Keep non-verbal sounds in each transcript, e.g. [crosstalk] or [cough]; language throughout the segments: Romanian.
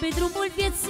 pe drumul vieții.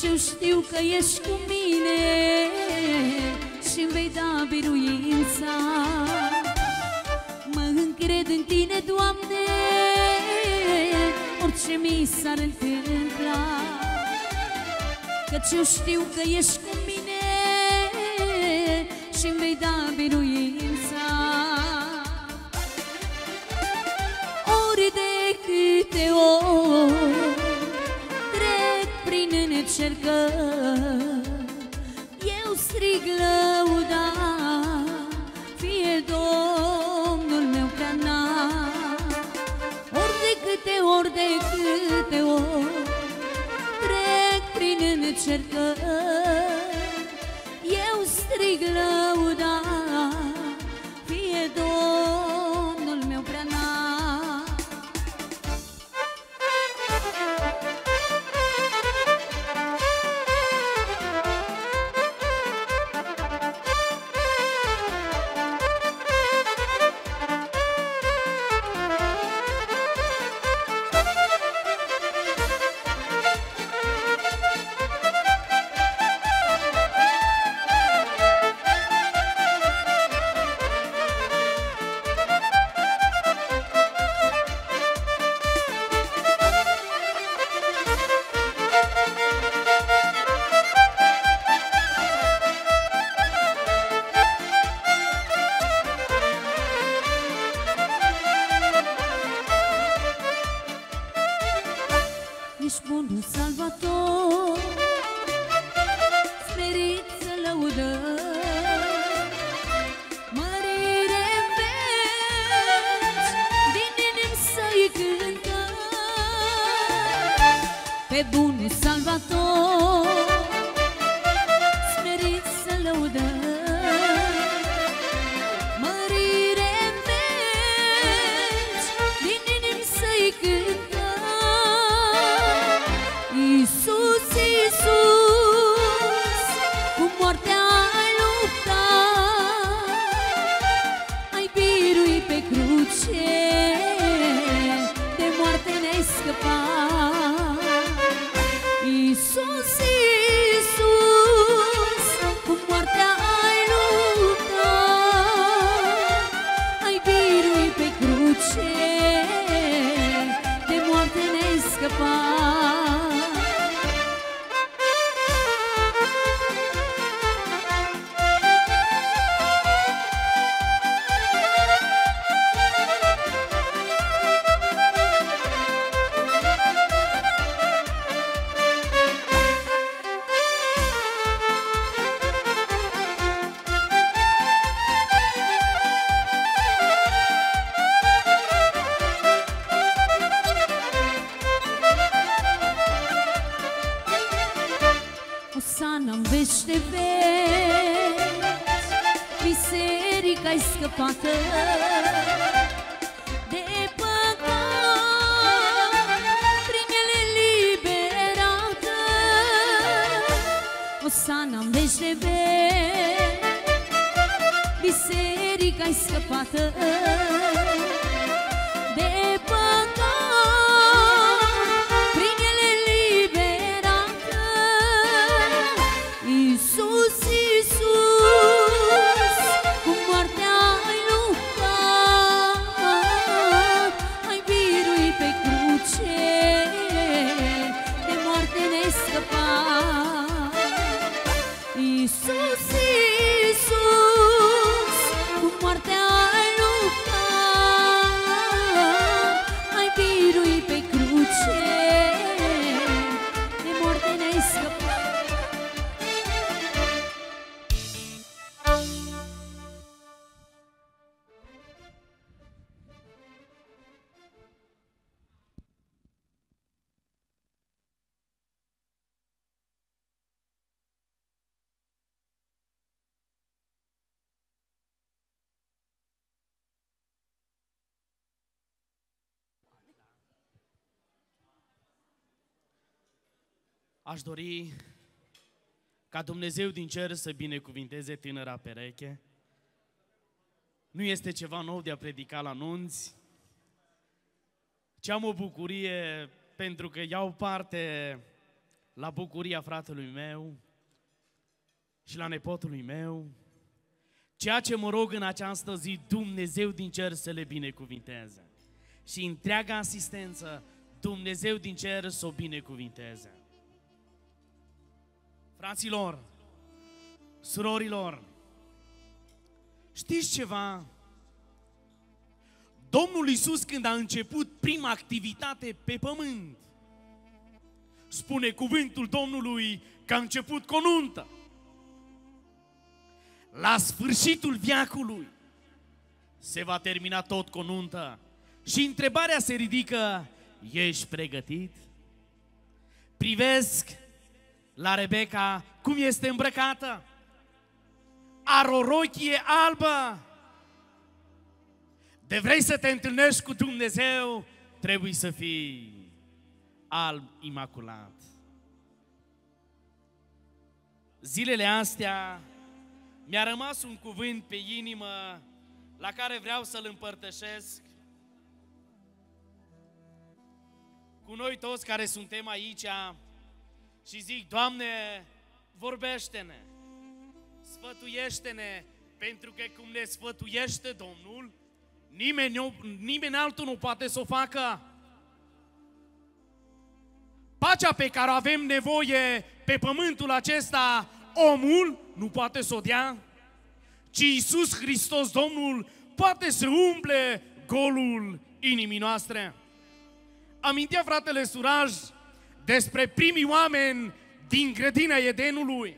Căci eu știu că ești cu mine și îmi vei da biruința. Mă încred în Tine, Doamne, orice mi s-ar întâmpla. Căci eu știu că ești încercă. Eu strig lăuda Fie Domnul meu cana Ori de câte ori, de câte ori Trec prin încercări. mais. Aș dori ca Dumnezeu din cer să binecuvinteze tânăra pereche. Nu este ceva nou de a predica la nunți, ci am o bucurie pentru că iau parte la bucuria fratelui meu și la nepotului meu. Ceea ce mă rog în această zi, Dumnezeu din cer să le binecuvinteze. Și întreaga asistență, Dumnezeu din cer să o binecuvinteze. Fraților, surorilor, știți ceva? Domnul Iisus când a început prima activitate pe pământ, spune cuvântul Domnului că a început cu o nuntă. La sfârșitul viacului se va termina tot cu o nuntă. Și întrebarea se ridică, ești pregătit? Privesc la Rebecca cum este îmbrăcată. Are o rochie albă. De vrei să te întâlnești cu Dumnezeu, trebuie să fii alb imaculat. Zilele astea mi-a rămas un cuvânt pe inimă la care vreau să-l împărtășesc cu noi toți care suntem aici și zic, Doamne, vorbește-ne, sfătuiește-ne, pentru că cum ne sfătuiește Domnul, nimeni, nimeni altul nu poate să o facă. Pacea pe care o avem nevoie pe pământul acesta, omul nu poate să o dea, ci Iisus Hristos, Domnul, poate să umple golul inimii noastre. Amintea fratele Suraj despre primii oameni din grădina Edenului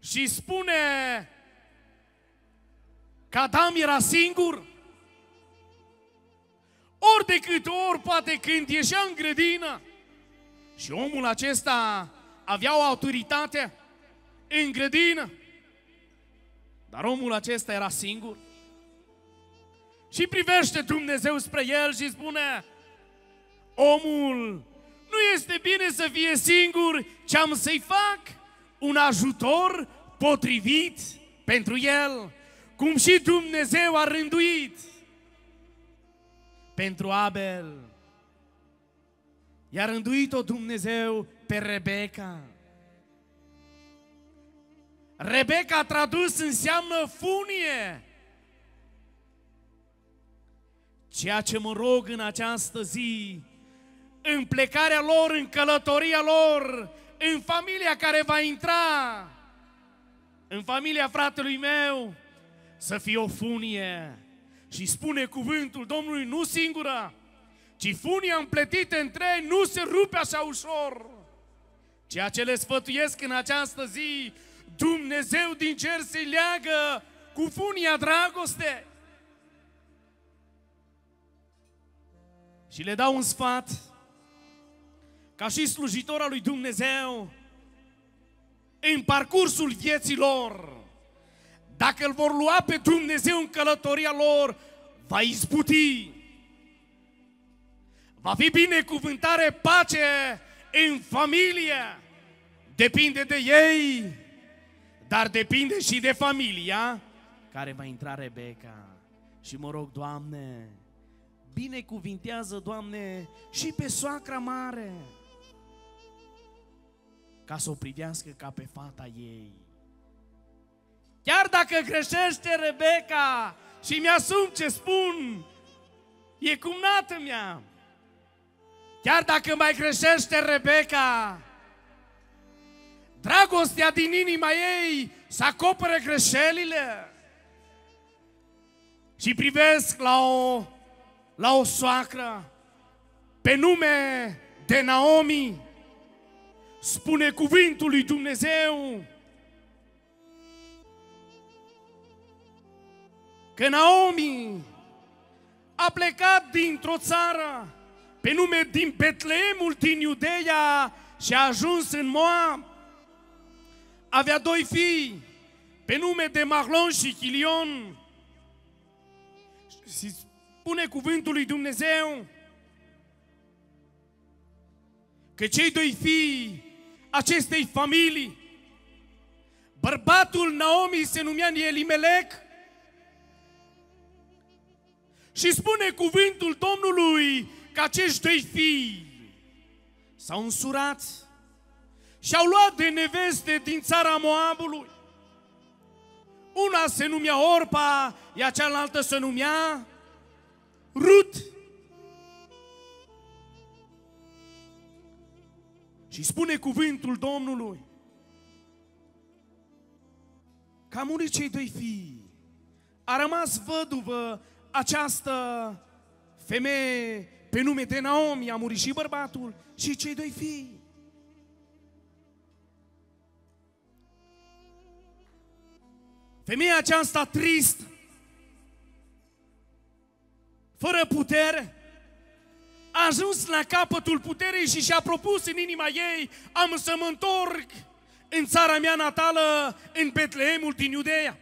și spune că Adam era singur, ori de câte ori, poate când ieșea în grădină și omul acesta avea o autoritate în grădină, dar omul acesta era singur. Și privește Dumnezeu spre el și spune, omul nu este bine să fie singur, ci am să-i fac un ajutor potrivit pentru el, cum și Dumnezeu a rânduit pentru Abel. I-a rânduit-o Dumnezeu pe Rebecca. Rebecca tradus înseamnă funie. Ceea ce mă rog în această zi în plecarea lor, în călătoria lor, în familia care va intra, în familia fratelui meu, să fie o funie. Și spune cuvântul Domnului, nu singura, ci funia împletită între ei nu se rupe așa ușor. Ceea ce le sfătuiesc în această zi, Dumnezeu din cer se leagă cu funia dragoste. Și le dau un sfat, ca și slujitor al lui Dumnezeu, în parcursul vieții lor, dacă îl vor lua pe Dumnezeu în călătoria lor, va izbuti. Va fi binecuvântare, pace în familie. Depinde de ei, dar depinde și de familia care va intra Rebecca. Și mă rog, Doamne, binecuvintează, Doamne, și pe soacra mare, ca să o privească ca pe fata ei. Chiar dacă greșește Rebecca și mi-asum ce spun, e cumnată mea. Chiar dacă mai greșește Rebecca, dragostea din inima ei să acopere greșelile. Și privesc la o, la o soacră pe nume de Naomi, spune cuvântul lui Dumnezeu, că Naomi a plecat dintr-o țară pe nume din Betleemul din Iudeea și a ajuns în Moab. Avea doi fii pe nume de Mahlon și Chilion. Și spune cuvântul lui Dumnezeu că cei doi fii acestei familii, bărbatul Naomi se numea Elimelec și spune cuvântul Domnului că acești doi fii s-au însurat și au luat de neveste din țara Moabului. Una se numea Orpa, iar cealaltă se numea Rut. Și spune cuvântul Domnului că a murit cei doi fii. A rămas văduvă această femeie pe nume de Naomi, a murit și bărbatul și cei doi fii. Femeia aceasta tristă, fără putere, a ajuns la capătul puterii și și-a propus în inima ei, am să mă întorc în țara mea natală, în Betleemul din Iudeea.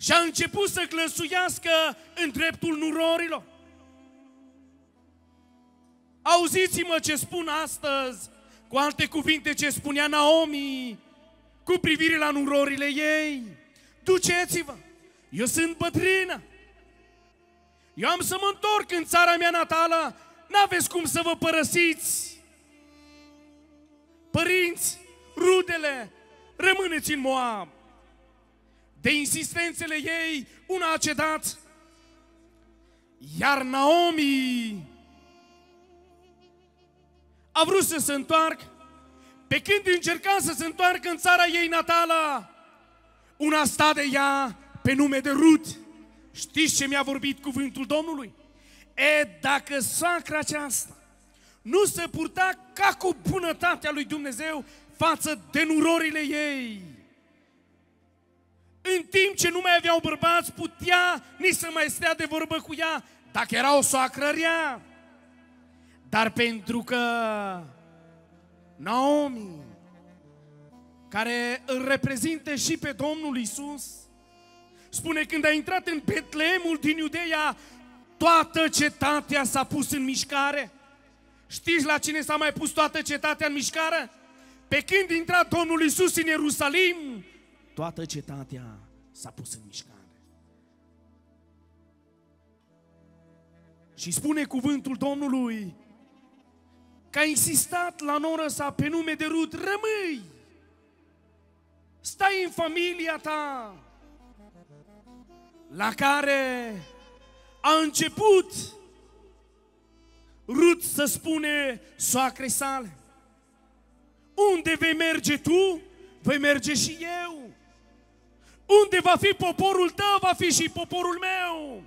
Și a început să glăsuiască în dreptul nurorilor. Auziți-mă ce spun astăzi, cu alte cuvinte ce spunea Naomi, cu privire la nurorile ei. Duceți-vă, eu sunt bătrână, eu am să mă întorc în țara mea natală, n-aveți cum să vă părăsiți. Părinți, rudele, rămâneți în Moab. De insistențele ei, una a cedat, iar Naomi a vrut să se întoarcă, pe când încerca să se întoarcă în țara ei natală, una sta de ea pe nume de Rut. Știți ce mi-a vorbit cuvântul Domnului? E, dacă sacra aceasta nu se purta ca cu bunătatea lui Dumnezeu față de nurorile ei, în timp ce nu mai aveau bărbați, putea nici să mai stea de vorbă cu ea, dacă era o soacră rea. Dar pentru că Naomi, care îl reprezintă și pe Domnul Isus, spune când a intrat în Betleemul din Iudeea, toată cetatea s-a pus în mișcare. Știți la cine s-a mai pus toată cetatea în mișcare? Pe când intra Domnul Isus în Ierusalim, toată cetatea s-a pus în mișcare. Și spune cuvântul Domnului că a insistat la noră sa pe nume de Rut, rămâi! Stai în familia ta! La care a început Rut să spune soacrei sale, unde vei merge tu, voi merge și eu. Unde va fi poporul tău, va fi și poporul meu.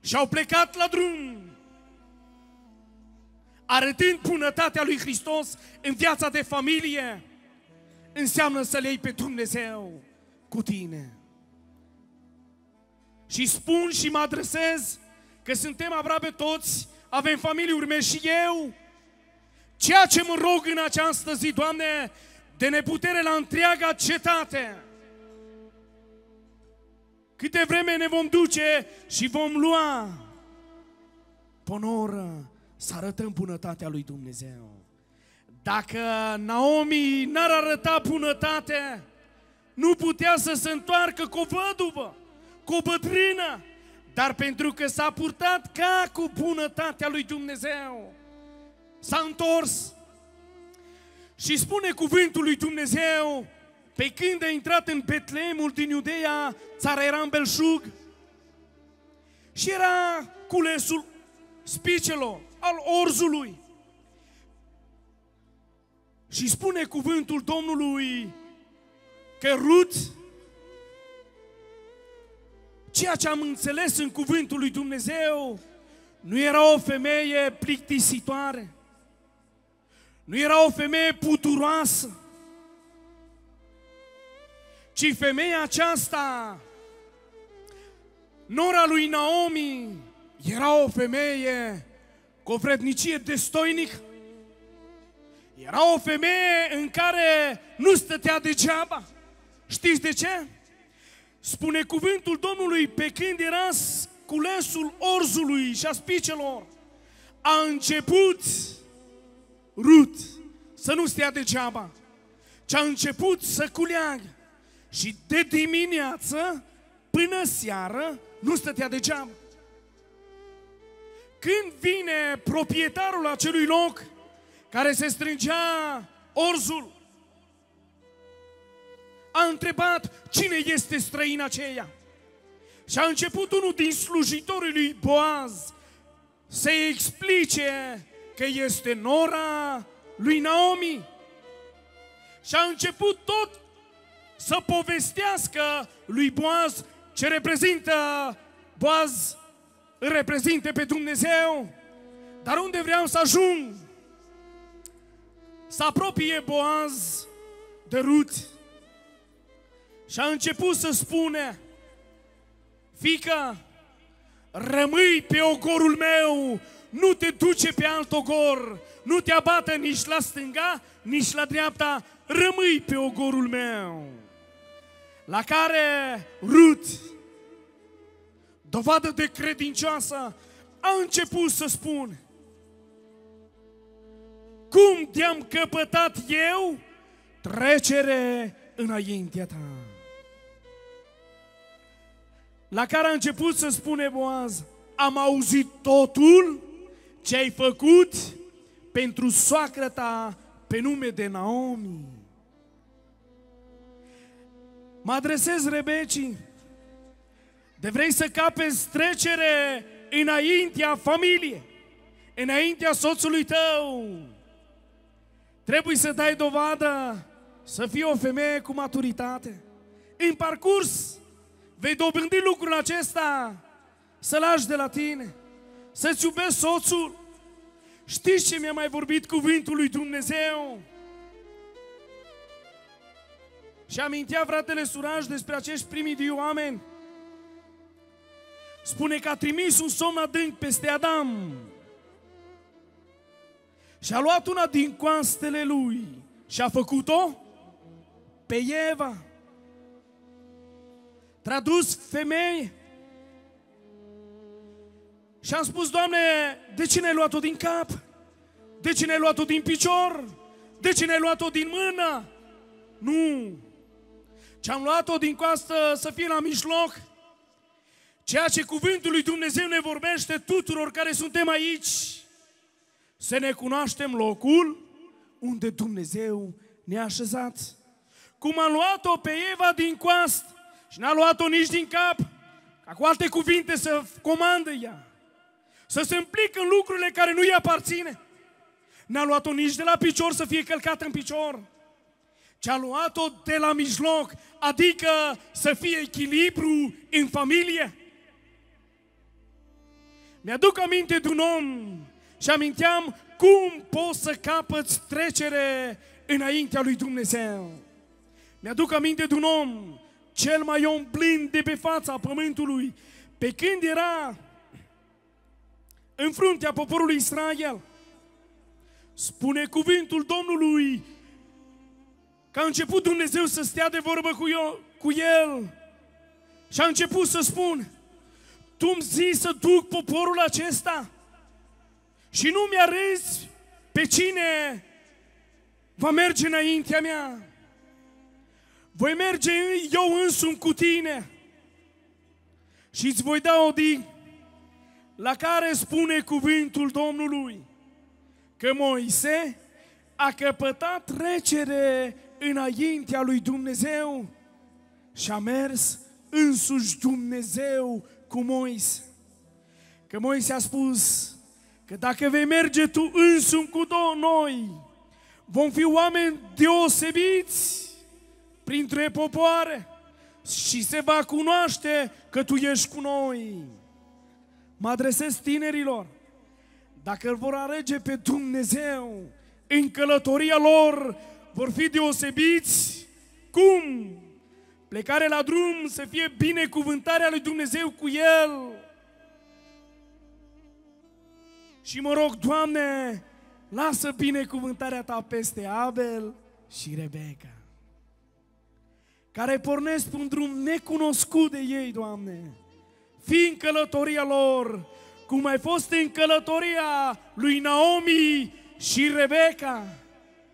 Și au plecat la drum arătând bunătatea lui Hristos în viața de familie, înseamnă să le iei pe Dumnezeu cu tine. Și spun și mă adresez că suntem aproape toți, avem familii, urmez și eu. Ceea ce mă rog în această zi, Doamne, de neputere la întreaga cetate. Câte vreme ne vom duce și vom lua ponoră să arătăm bunătatea lui Dumnezeu. Dacă Naomi n-ar arăta bunătate, nu putea să se întoarcă cu o văduvă, cu o bătrână, dar pentru că s-a purtat ca cu bunătatea lui Dumnezeu, s-a întors și spune cuvântul lui Dumnezeu, pe când a intrat în Betleemul din Iudeea, țara era în belșug și era culesul spicelor, al orzului. Și spune cuvântul Domnului că Rut, ceea ce am înțeles în cuvântul lui Dumnezeu, nu era o femeie plictisitoare, nu era o femeie puturoasă, ci femeia aceasta, nora lui Naomi, era o femeie cu o vrednicie destoinică. Era o femeie în care nu stătea degeaba. Știți de ce? Spune cuvântul Domnului pe când era culesul orzului și a spicelor. A început Rut să nu stea degeaba, ci a început să culeagă. Și de dimineață până seară nu stătea degeaba. Când vine proprietarul acelui loc care se strângea orzul, a întrebat cine este străina aceea. Și a început unul din slujitorii lui Boaz să-i explice că este nora lui Naomi. Și a început tot să povestească lui Boaz ce reprezintă Boaz îl reprezinte pe Dumnezeu. Dar unde vreau să ajung? Să apropie Boaz de Rut și a început să spune Fică, rămâi pe ogorul meu, nu te duce pe alt ogor, nu te abată nici la stânga, nici la dreapta, rămâi pe ogorul meu. La care Rut dovadă de credincioasă, a început să spun, cum te-am căpătat eu trecere înaintea ta. La care a început să spune Boaz, am auzit totul ce ai făcut pentru soacră ta pe nume de Naomi. Mă adresez Rebecii, de vrei să capezi trecere înaintea familiei, înaintea soțului tău. Trebuie să dai dovadă să fii o femeie cu maturitate. În parcurs vei dobândi lucrul acesta, să lași de la tine, să-ți iubești soțul. Știți ce mi-a mai vorbit cuvântul lui Dumnezeu? Și amintea fratele Suraj despre acești primii de oameni spune că a trimis un somn adânc peste Adam și a luat una din coastele lui și a făcut-o pe Eva. Tradus femeie. Și am spus, Doamne, de ce ne-ai luat-o din cap? De ce ne-ai luat-o din picior? De ce ne-ai luat-o din mână? Nu. Ce am luat-o din coastă să fie la mijloc Ceea ce cuvântul lui Dumnezeu ne vorbește tuturor care suntem aici, să ne cunoaștem locul unde Dumnezeu ne-a așezat. Cum a luat-o pe Eva din coast și n-a luat-o nici din cap, ca cu alte cuvinte să comandă ea, să se implică în lucrurile care nu-i aparține. N-a luat-o nici de la picior să fie călcată în picior, ci a luat-o de la mijloc, adică să fie echilibru în familie. Mi-aduc aminte de un om și aminteam cum poți să capăți trecere înaintea lui Dumnezeu. Mi-aduc aminte de un om, cel mai om blând de pe fața pământului, pe când era în fruntea poporului Israel. Spune cuvântul Domnului că a început Dumnezeu să stea de vorbă cu, eu, cu el și a început să spun, tu îmi zici să duc poporul acesta și nu mi-arăți pe cine va merge înaintea mea. Voi merge eu însumi cu tine și îți voi da o din la care spune cuvântul Domnului că Moise a căpătat trecere înaintea lui Dumnezeu și a mers însuși Dumnezeu cu Moise. Că Moise a spus că dacă vei merge tu însumi cu noi, vom fi oameni deosebiți printre popoare și se va cunoaște că tu ești cu noi. Mă adresez tinerilor, dacă îl vor alege pe Dumnezeu în călătoria lor, vor fi deosebiți. Cum? Plecare la drum să fie binecuvântarea lui Dumnezeu cu el. Și mă rog, Doamne, lasă binecuvântarea Ta peste Abel și Rebecca, care pornesc pe un drum necunoscut de ei, Doamne. Fii în călătoria lor, cum ai fost în călătoria lui Naomi și Rebecca.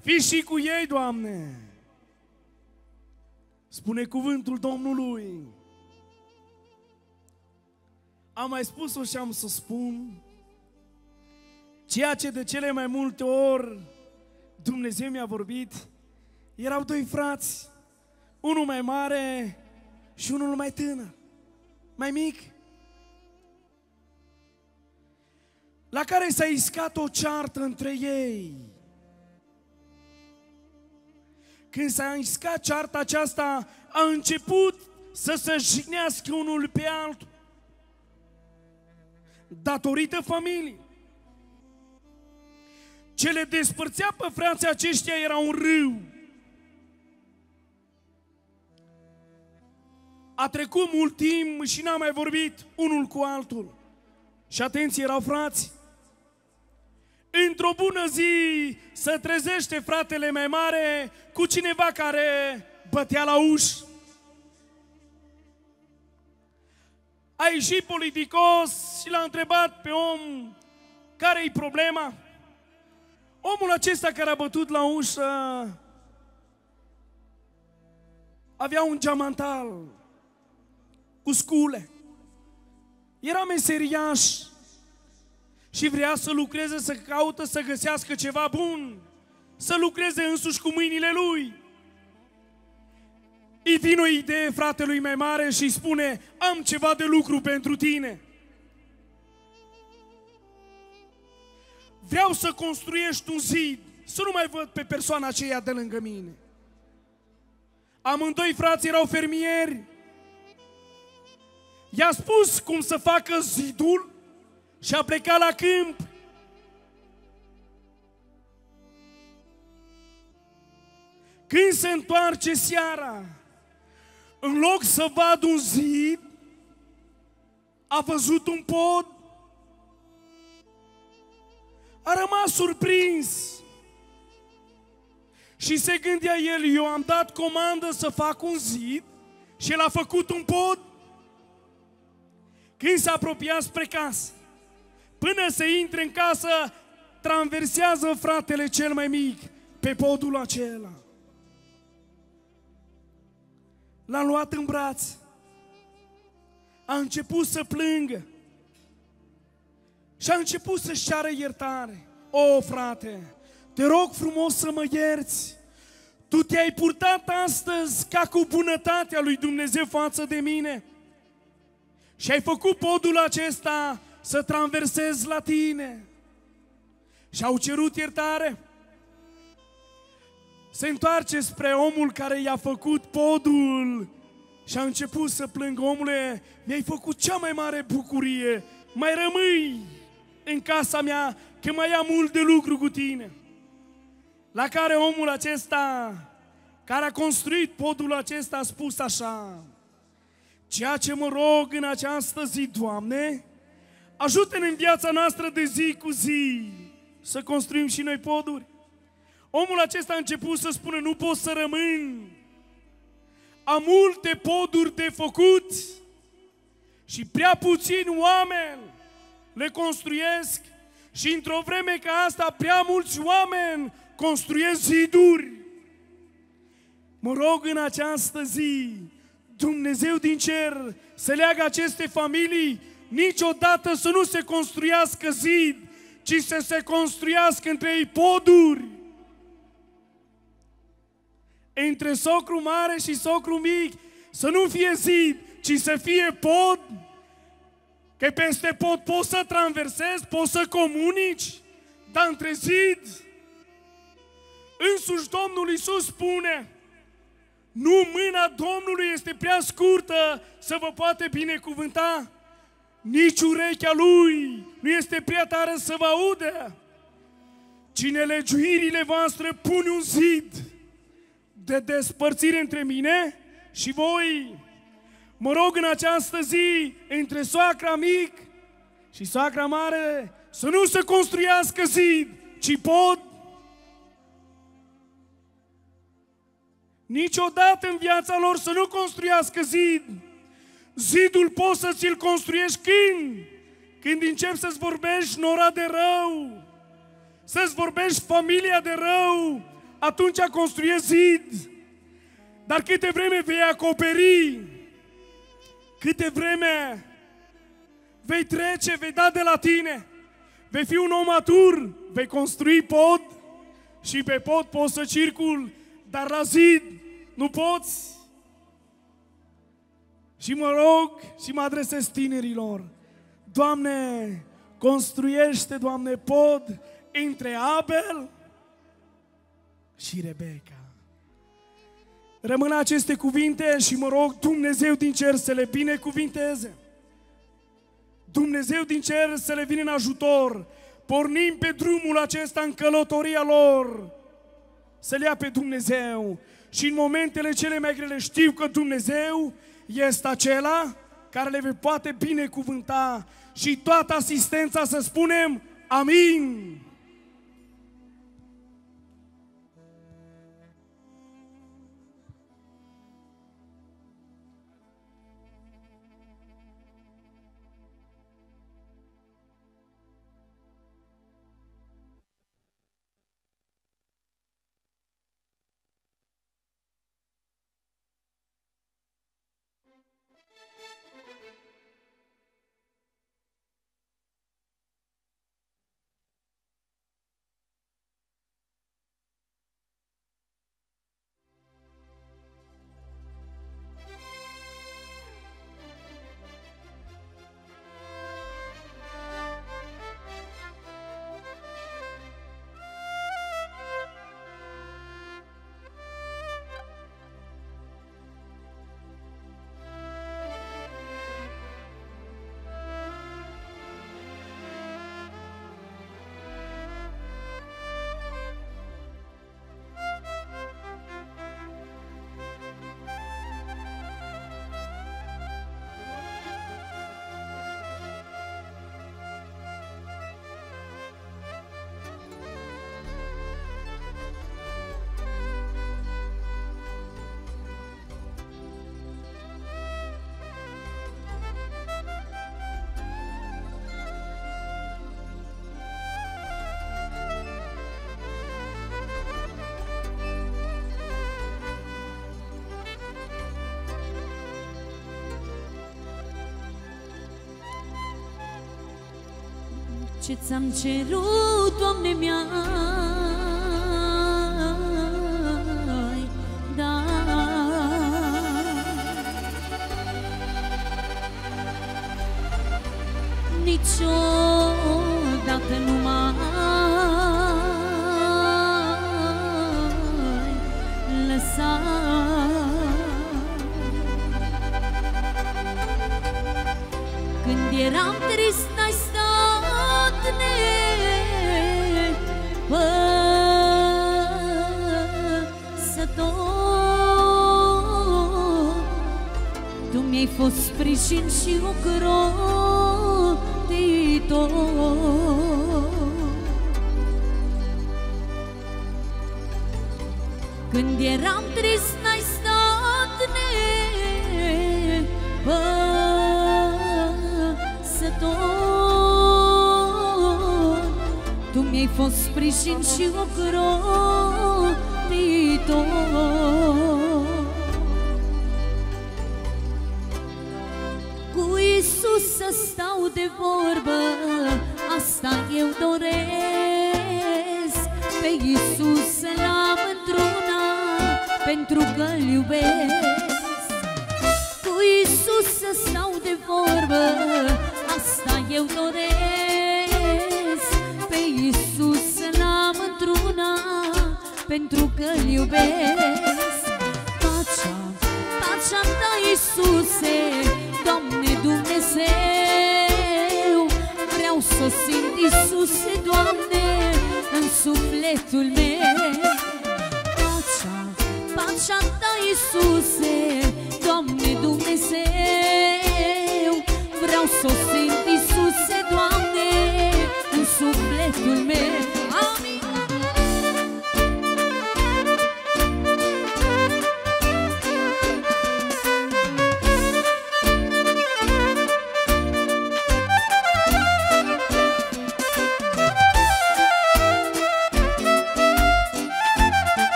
Fii și cu ei, Doamne. Spune cuvântul Domnului. Am mai spus-o și am să spun. Ceea ce de cele mai multe ori Dumnezeu mi-a vorbit, erau doi frați, unul mai mare și unul mai tânăr, mai mic. La care s-a iscat o ceartă între ei. Când s-a iscat cearta aceasta, a început să se jignească unul pe altul. Datorită familiei. Ce le despărțea pe frații aceștia era un râu. A trecut mult timp și n-a mai vorbit unul cu altul. Și atenție, erau frați. Într-o bună zi se trezește fratele mai mare cu cineva care bătea la ușă. A ieșit politicos și l-a întrebat pe om care-i problema. Omul acesta care a bătut la ușă avea un geamantal cu scule. Era meseriaș și vrea să lucreze, să caută, să găsească ceva bun, să lucreze însuși cu mâinile lui. Îi vine o idee fratelui mai mare și îi spune, am ceva de lucru pentru tine. Vreau să construiești un zid, să nu mai văd pe persoana aceea de lângă mine. Amândoi frați erau fermieri. I-a spus cum să facă zidul și a plecat la câmp. Când se întoarce seara, în loc să vadă un zid, a văzut un pod. A rămas surprins. Și se gândea el, eu am dat comandă să fac un zid și el a făcut un pod. Când s-a apropiat spre casă, Până să intre în casă, traversează fratele cel mai mic pe podul acela. L-a luat în braț. A început să plângă. Și a început să-și ceară iertare. O, frate, te rog frumos să mă ierți. Tu te-ai purtat astăzi ca cu bunătatea lui Dumnezeu față de mine. Și ai făcut podul acesta să traversez la tine. Și au cerut iertare. Se întoarce spre omul care i-a făcut podul și a început să plângă, omule, mi-ai făcut cea mai mare bucurie, mai rămâi în casa mea, că mai am mult de lucru cu tine. La care omul acesta, care a construit podul acesta, a spus așa, ceea ce mă rog în această zi, Doamne, Ajută-ne în viața noastră de zi cu zi să construim și noi poduri. Omul acesta a început să spună, nu pot să rămân. Am multe poduri de făcut și prea puțini oameni le construiesc și într-o vreme ca asta prea mulți oameni construiesc ziduri. Mă rog în această zi, Dumnezeu din cer să leagă aceste familii niciodată să nu se construiască zid, ci să se construiască între ei poduri. Între socru mare și socru mic să nu fie zid, ci să fie pod. Că peste pod poți să traversezi, poți să comunici, dar între zid. Însuși Domnul Iisus spune, nu mâna Domnului este prea scurtă să vă poate binecuvânta, nici urechea Lui nu este prea tare să vă audă. Cine legiuirile voastre pune un zid de despărțire între mine și voi, mă rog în această zi, între soacra mic și soacra mare, să nu se construiască zid, ci pod. Niciodată în viața lor să nu construiască zid. Zidul poți să ți-l construiești când? Când începi să-ți vorbești nora de rău, să-ți vorbești familia de rău, atunci construiești zid. Dar câte vreme vei acoperi, câte vreme vei trece, vei da de la tine, vei fi un om matur, vei construi pod și pe pod poți să circul, dar la zid nu poți. Și mă rog și mă adresez tinerilor, Doamne, construiește, Doamne, pod între Abel și Rebecca. Rămân aceste cuvinte și mă rog Dumnezeu din cer să le binecuvinteze. Dumnezeu din cer să le vină în ajutor. Pornim pe drumul acesta în călătoria lor. Să le ia pe Dumnezeu. Și în momentele cele mai grele știu că Dumnezeu este acela care le poate binecuvânta și toată asistența să spunem Amin. Ce ți-am cerut, Doamne, mi-ai 진시 옥.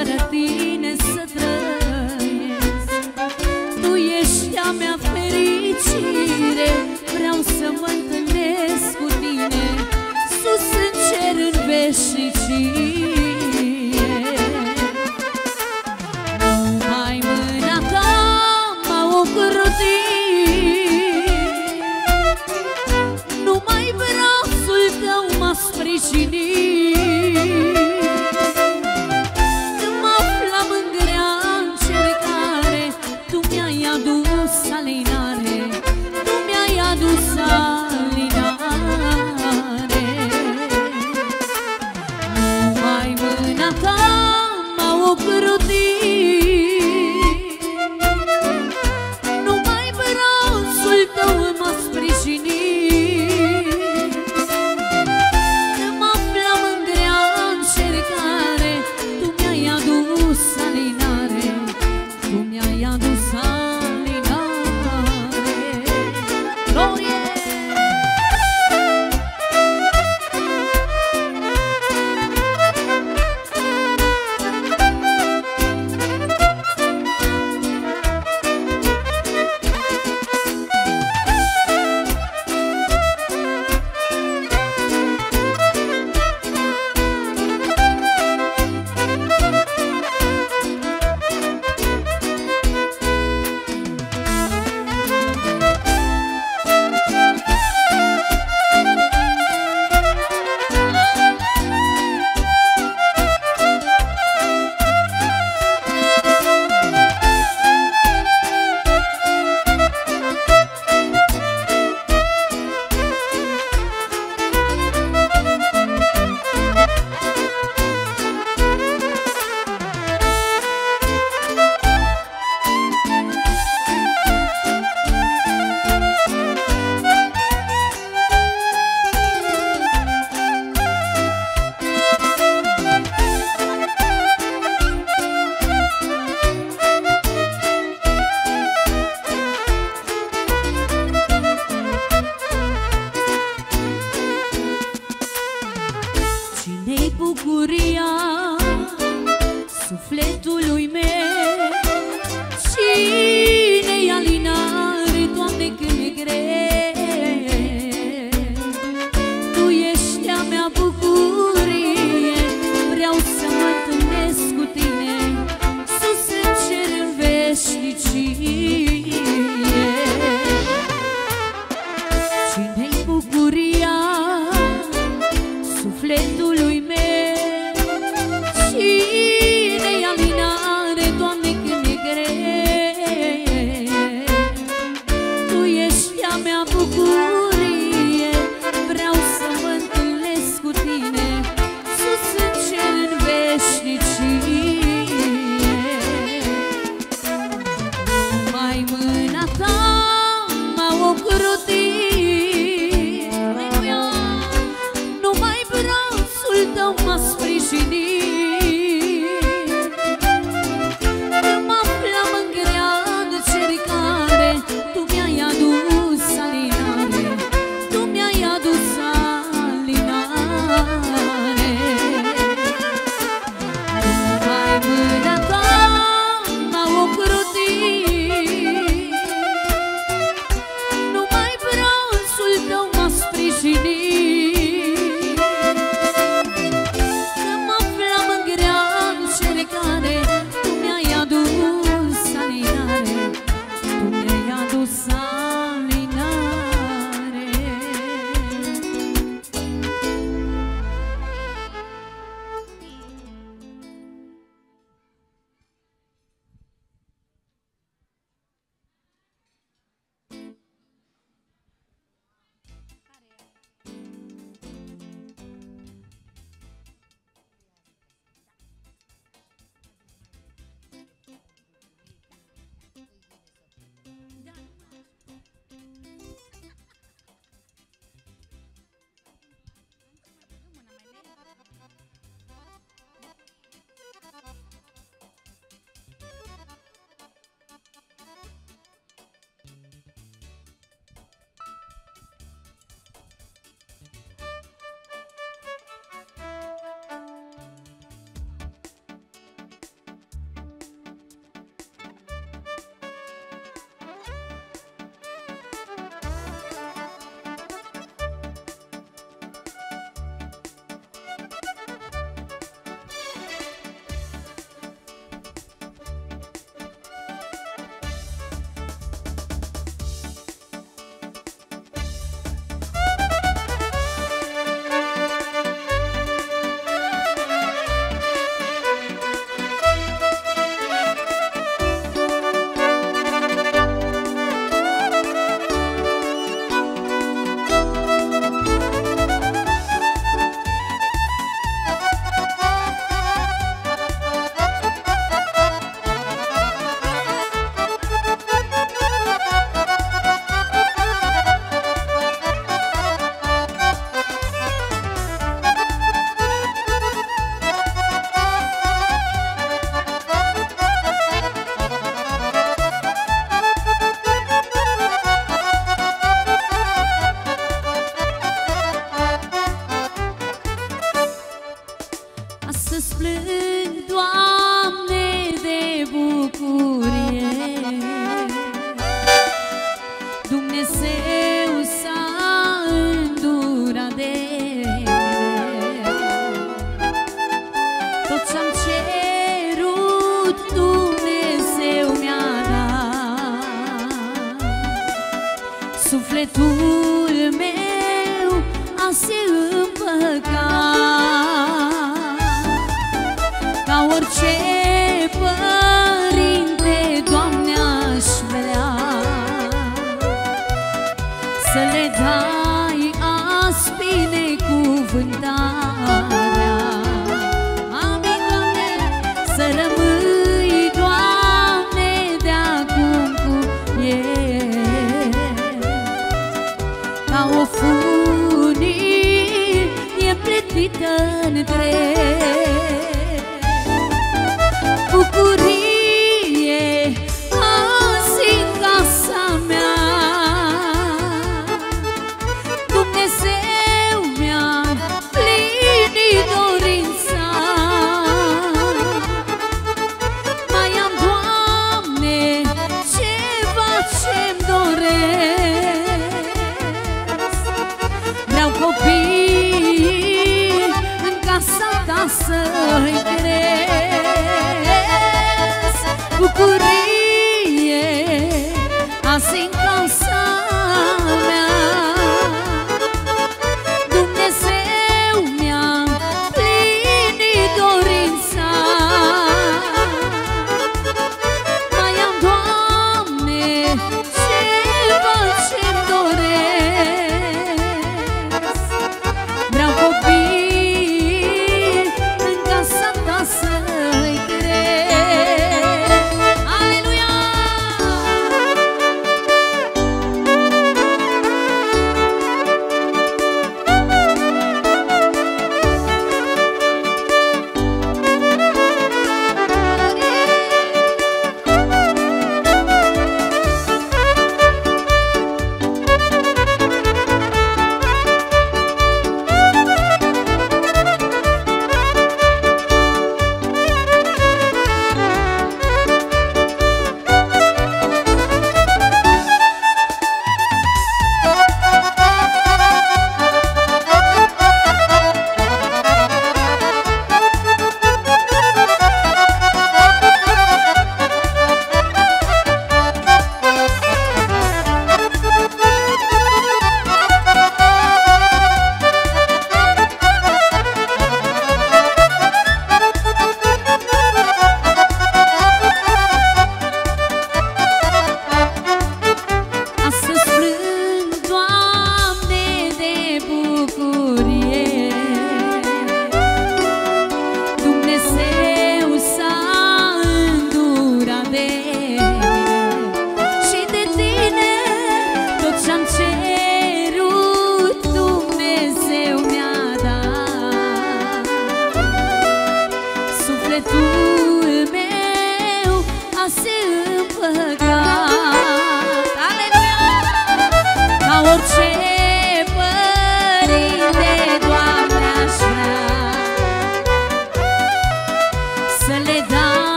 Iisuse, fără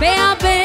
Pe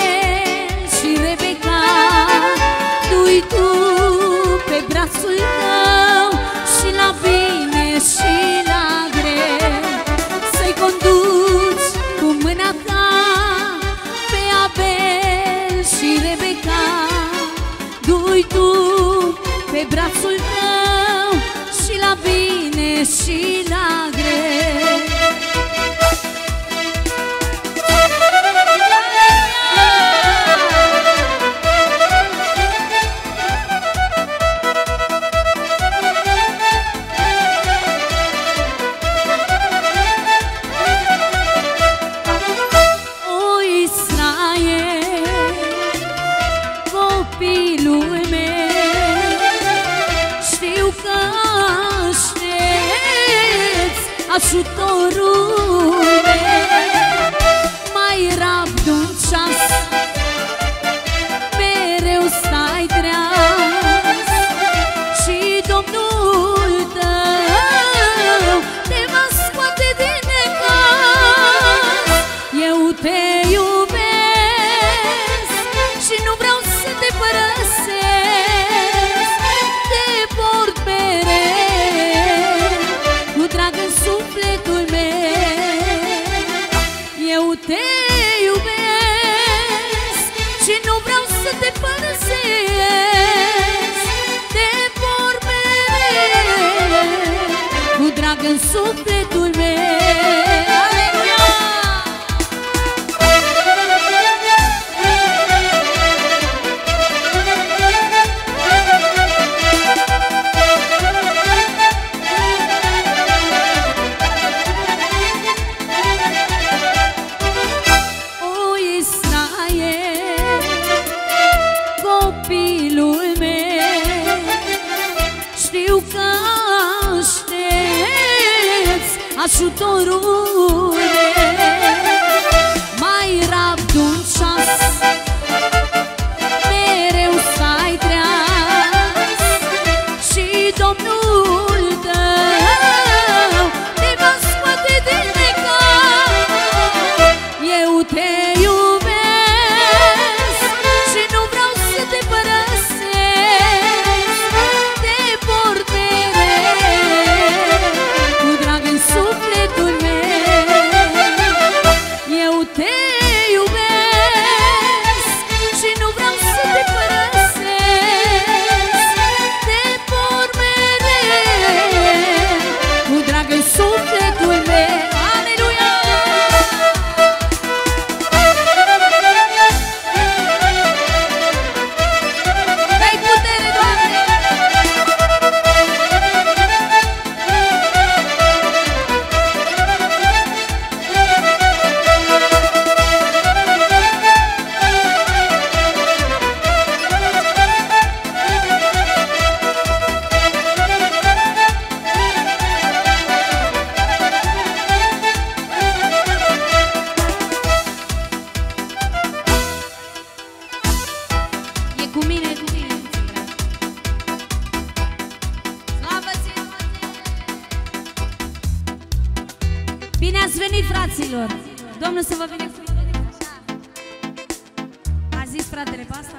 fratele pe asta,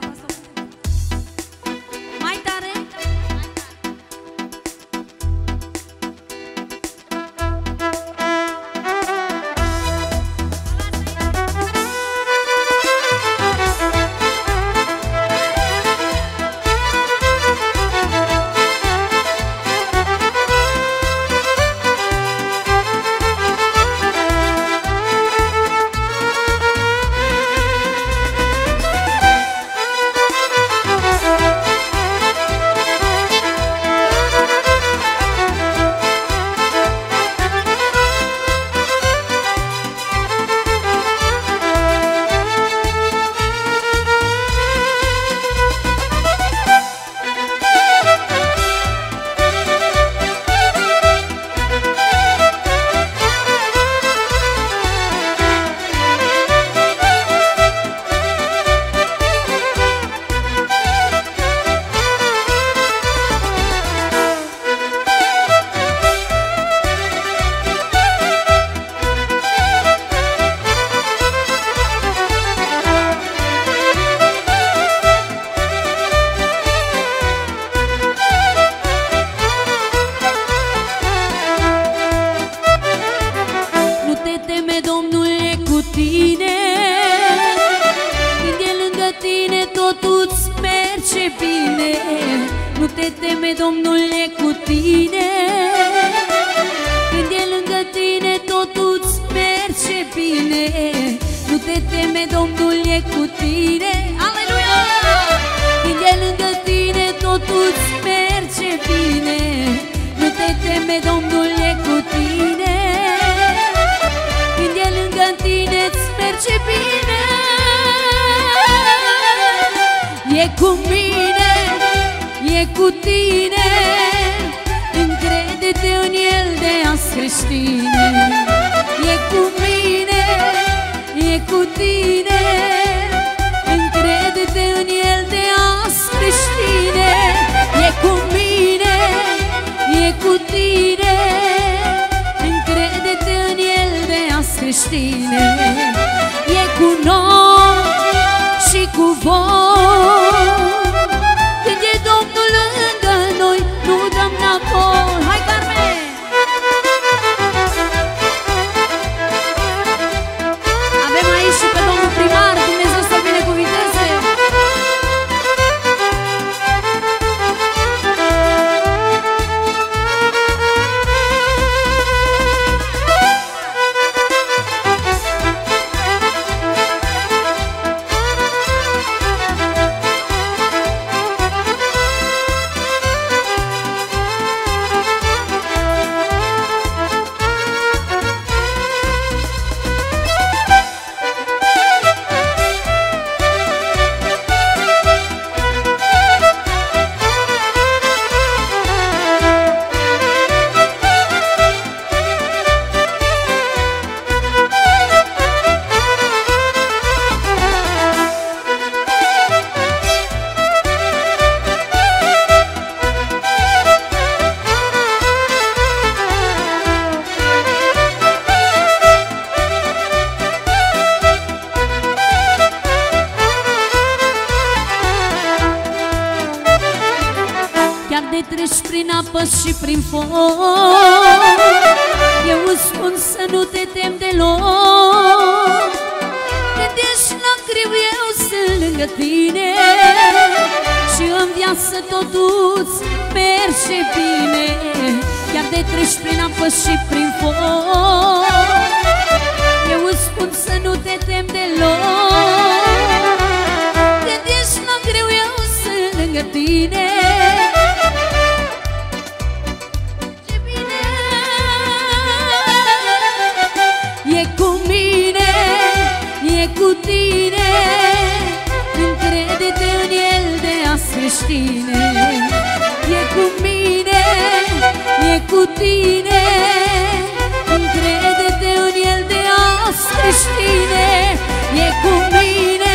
Chiar de treci prin apă și prin foc. Eu îți spun să nu te tem deloc. Când ești la greu eu sunt lângă tine. Și în viață totuți merge bine. Chiar de treci prin apă și prin foc. Eu îți spun să nu te tem deloc. Când ești la greu eu sunt lângă tine e cu tine. Încrede-te în el de azi creștine E cu mine, e cu tine. Încrede-te în el de azi creștine E cu mine,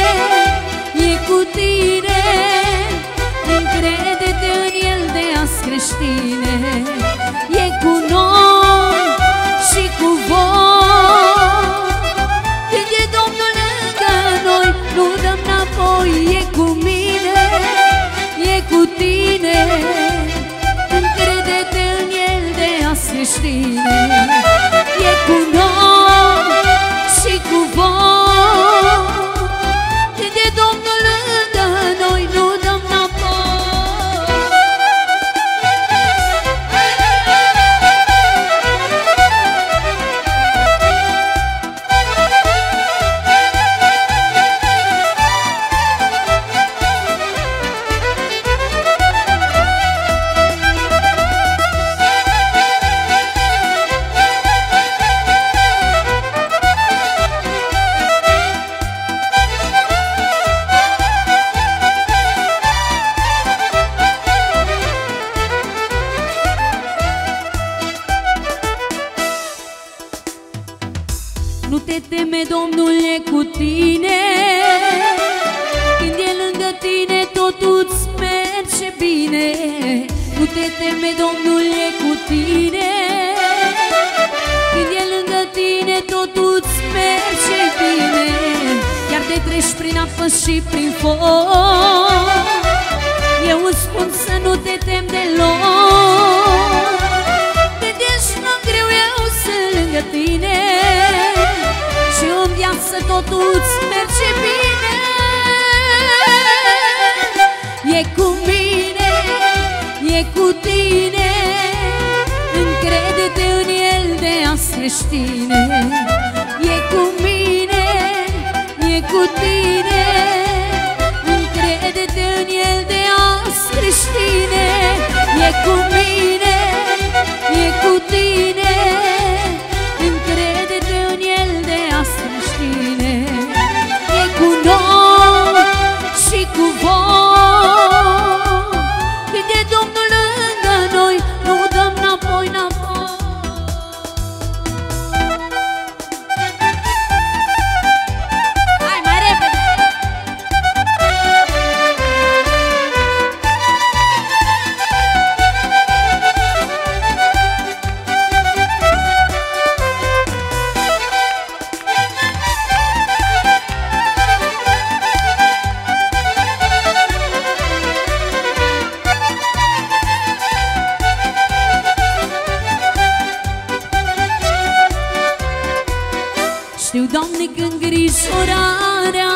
usurarea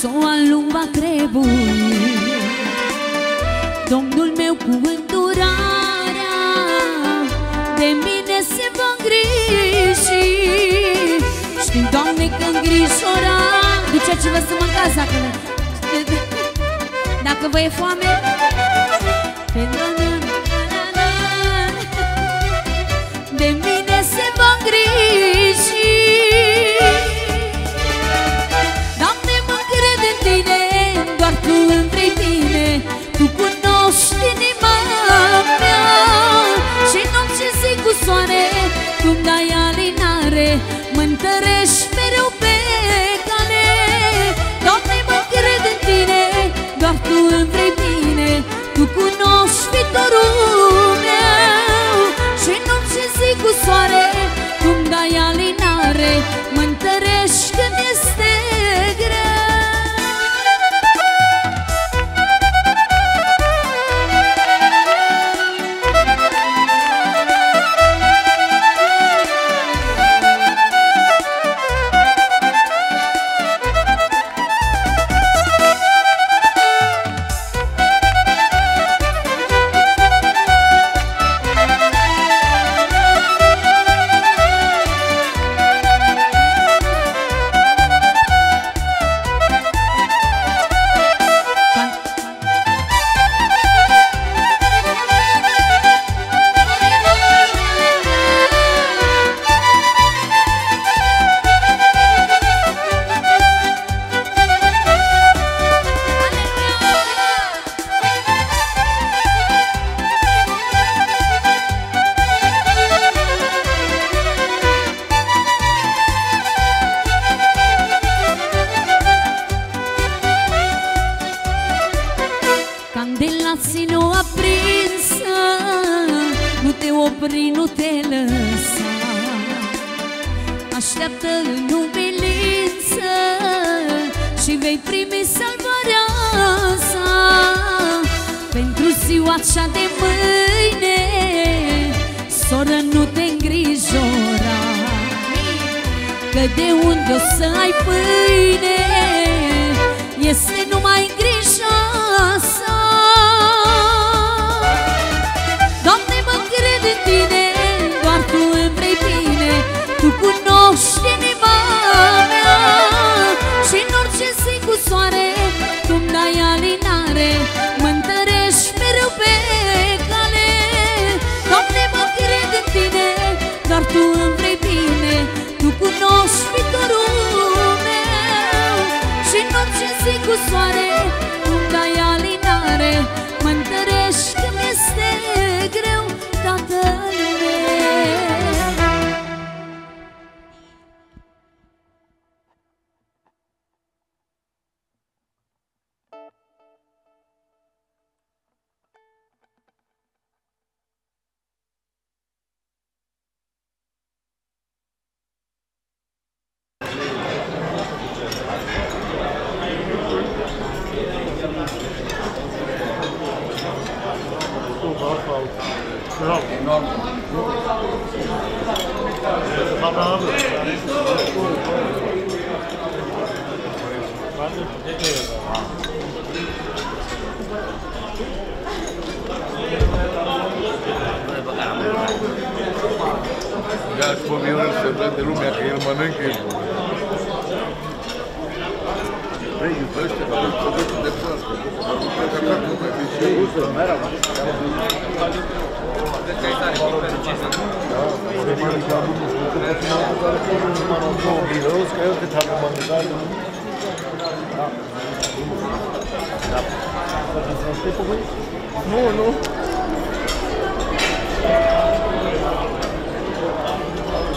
Soa lumba trebuie Domnul meu cu îndurarea De mine se va îngriji. Știi, Doamne, că îngrijora Duceți-vă să mâncați dacă Dacă vă e foame? Pentru De mine se va îngriji. não não não não não no, no.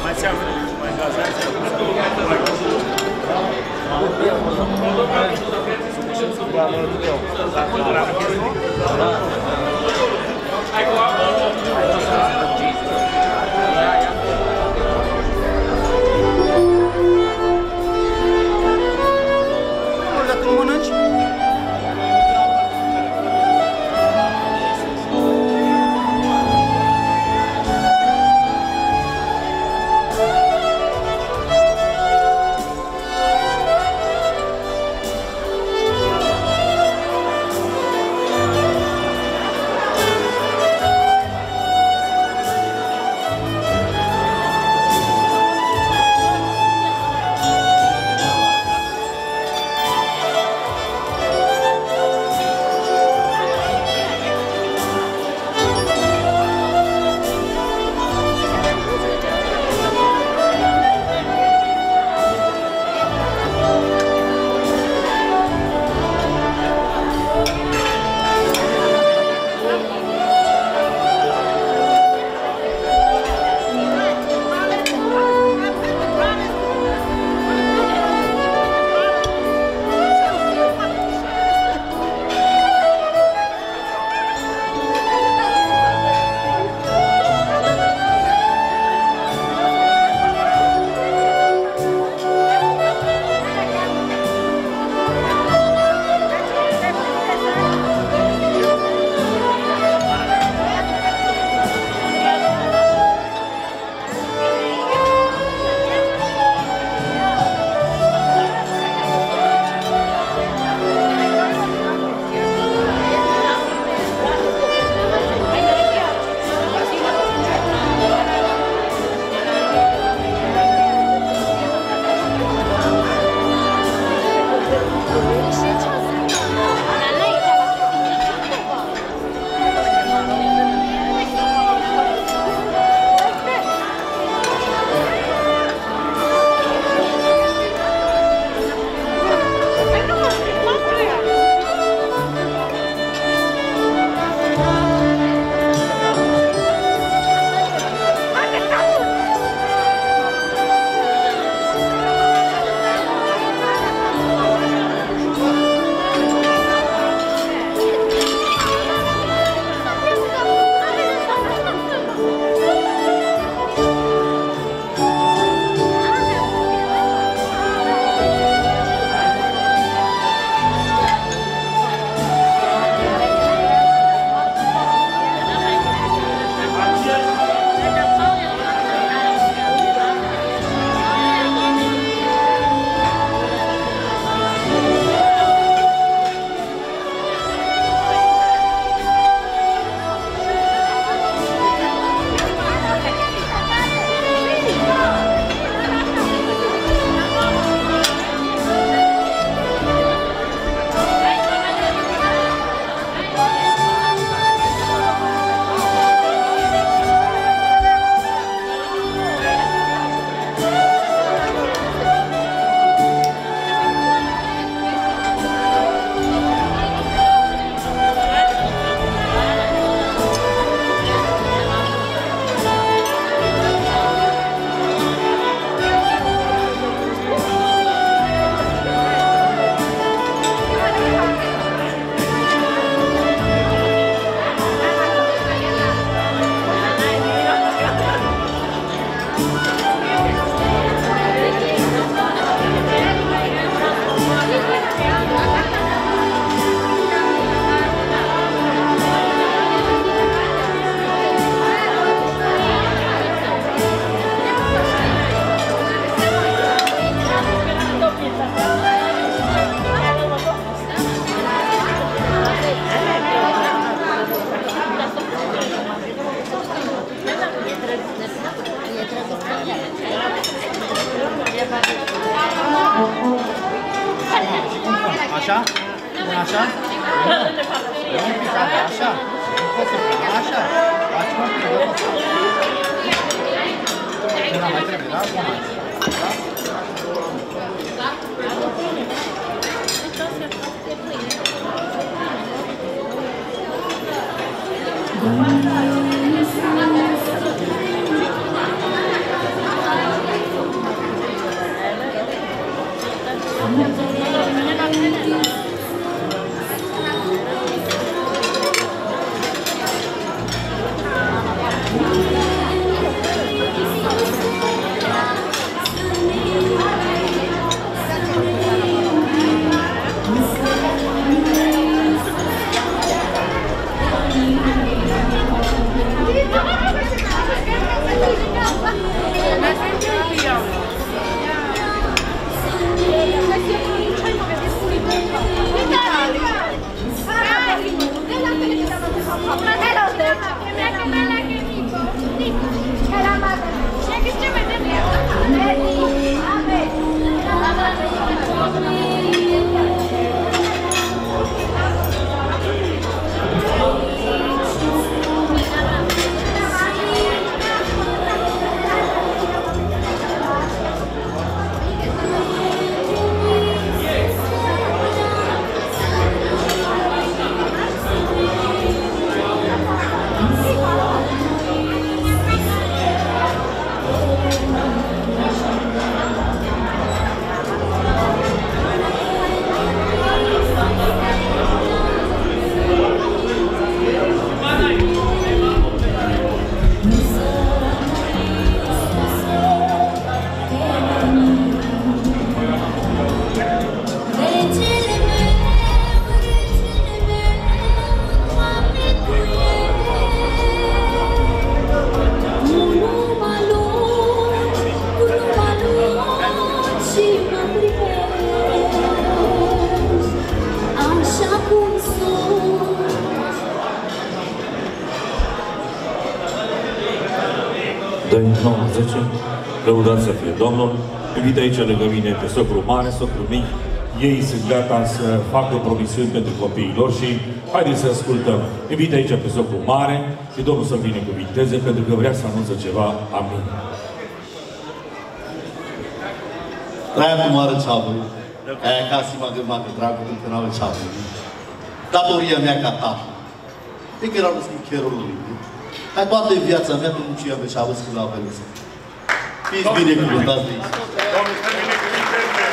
Mas se a mais gasar, você não Aí, 10, lăudați să fie Domnul. Invit aici lângă mine pe socru mare, socru mic. Ei sunt gata să facă promisiuni pentru copiii lor și haideți să ascultăm. Invit aici pe socru mare și Domnul să binecuvinteze pentru că vrea să anunță ceva. Amin. Traia cu mare ceapă. Aia ca să mă gândesc că dragul din canalul ceapă. Datoria mea ca tată. E că eram în cherul lui. Dar toată viața mea nu muncea pe ceapă să la pe lânsă. Fiți binecuvântați de aici. Domnul să binecuvinteze.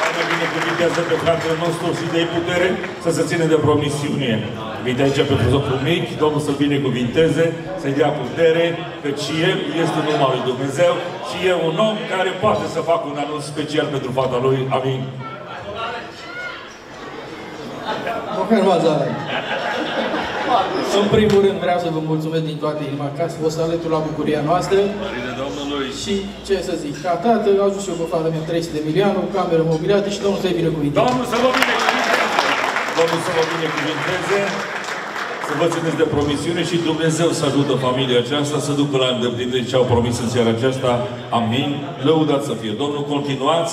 Doamne, binecuvintează pe fratele nostru și de putere să se țină de promisiune. Invit aici pe socru mic, Domnul să binecuvinteze, să-i dea putere, căci El este numai lui Dumnezeu și e un om care poate să facă un anunț special pentru fata lui. Amin. Măcar bazara. În primul rând vreau să vă mulțumesc din toată inima că ați fost alături la bucuria noastră. Și ce să zic, ca tată, au ajuns și eu cu fata mea 300 de milioane, o cameră mobilată și Domnul să-i binecuvinte. Domnul să vă binecuvinteze! Domnul să vă binecuvinteze! Să vă țineți de promisiune și Dumnezeu să ajută familia aceasta să ducă la îndeplinire ce au promis în seara aceasta. Amin. Lăudați să fie Domnul. Continuați,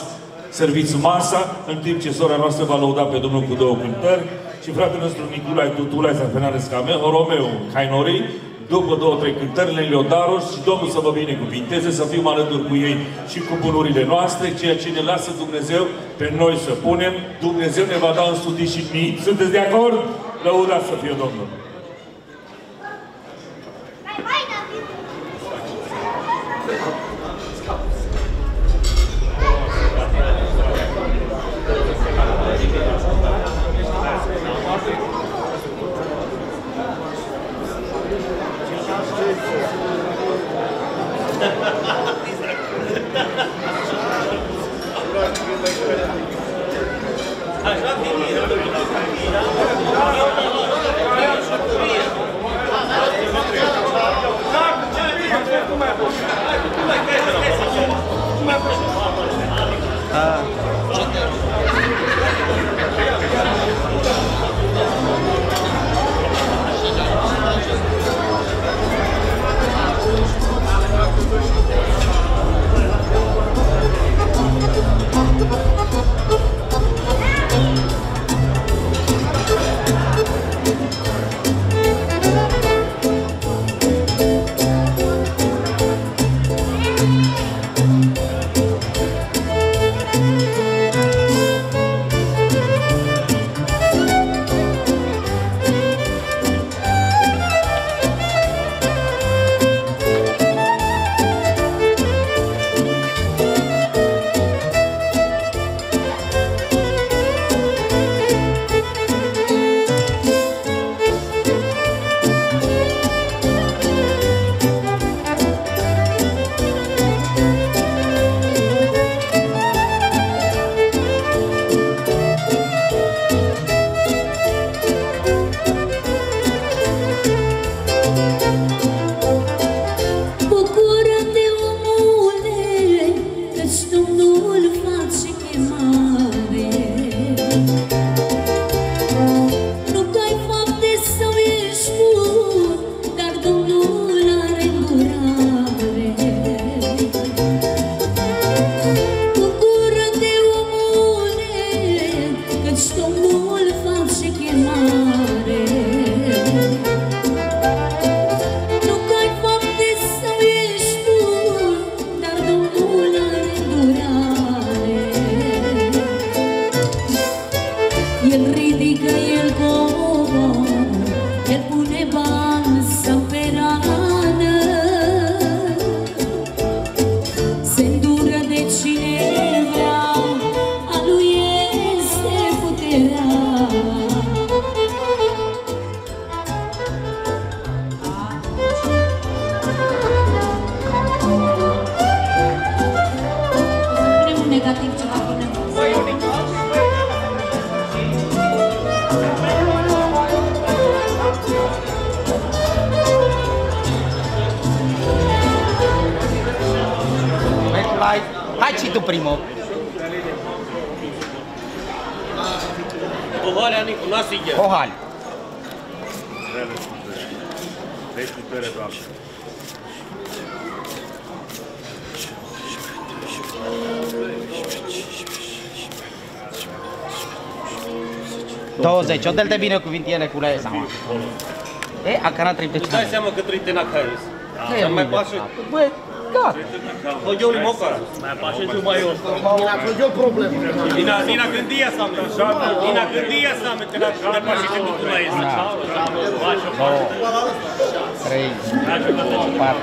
serviți masa, în timp ce sora noastră va lăuda pe Domnul cu două cântări și fratele nostru Niculai Tutulai Zafenares Cameo, Romeo Cainori, după două, trei cântări, Leliodaros și Domnul să vă binecuvinteze, să fim alături cu ei și cu bunurile noastre, ceea ce ne lasă Dumnezeu pe noi să punem, Dumnezeu ne va da în studii și mii. Sunteți de acord? Lăudați să fie Domnul! Cum ai fost? Domnul fac și chemat o dă-l de bine cuvinte ele cu leia seama. E, a canat trebuie de ce. Îți dai seama că trebuie tena caris. Da, mai pașe. Bă, da. Făgeul da. moca. Mai pașe tu mai eu. Mai făgeu problemă. Nina, Nina gândia să am. Nina gândia să am tena mai pașe că tu mai ești. 3 4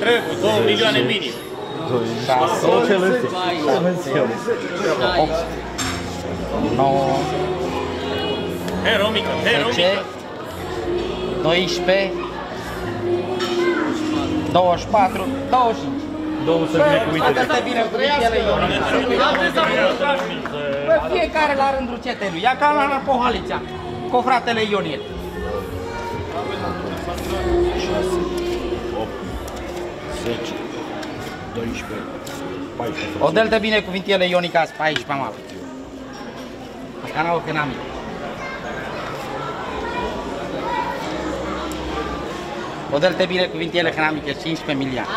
3 2 milioane minim. 6 7 8 9 Heromică, heromică. 12, 24, 25. 200 de fiecare la rândul cetelui. Ia ca la Pohalița, cu fratele Ioniet. 10, 12, 14. O dă-l de bine Ionica, 14 am avut. Asta n-au că n-am eu. O dă de bine cuvintele hramică 15 miliarde.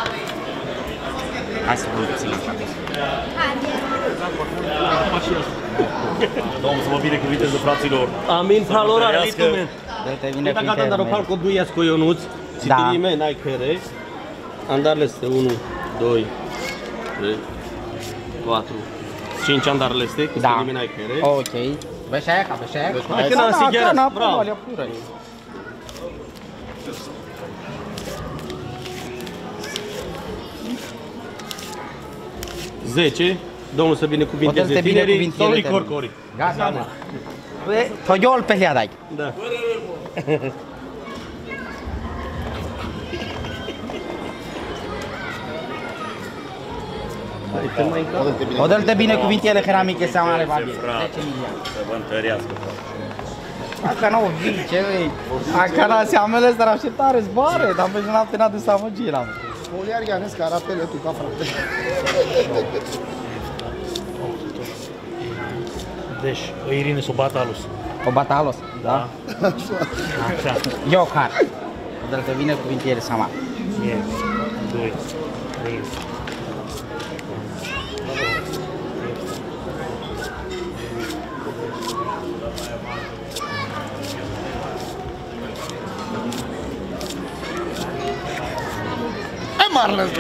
Hai să vă puțin așa. Domnul să vă binecuvinteze fraților. Amin, falora, Trăiască. ritmen. Dă-te bine Dacă gata, dar o cuvintele calco duias cu Ionuț. Da. Citirime, n-ai chere. Andarele este 1, 2, 3, 4, 5 andarele este. Cu Da. citirime, n-ai chere. Ok. Beșeaca, beșeaca. Hai că n-am sigara, bravo. bravo. pură. 10. Domnul să binecuvinteze Putem să te tinerii. binecuvinteze Sau tinerii. licorcori. Gata, mă. Bă, Toiol pe ea dai. Da. O dă-l de bine cuvintele hramiche seama ale babie. 10 miliarde. Să vă întărească. Dacă nu vice, băi. Dacă la seamele dar așteptare zboare, dar pe noapte n-a dus amăgirea. Mă. Foliar Ianescu arată tu ca frate. Deci, Irine Subatalus. O batalos, da? Așa. Iocar. O dă-l de bine cuvintele seama. 1, 2, 3,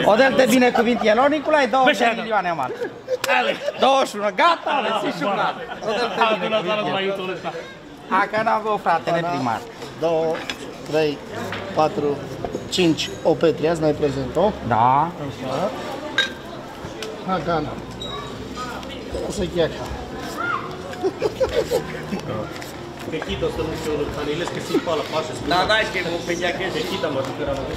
O dă-l de bine cuvintele. O Nicolae, 20 de milioane amar. 21, gata, le ții și un an. O dă-l de bine cuvintele. Aca n-am văzut fratele primar. 2, 3, 4, 5. O Petriaz, n-ai prezent-o? Da. Așa. Ha, Gana. O să fie așa. [laughs] Pechito să nu știu, canilesc că ți pala, pașă. Da, da, că e pe ea că e pechita, mă, că eram în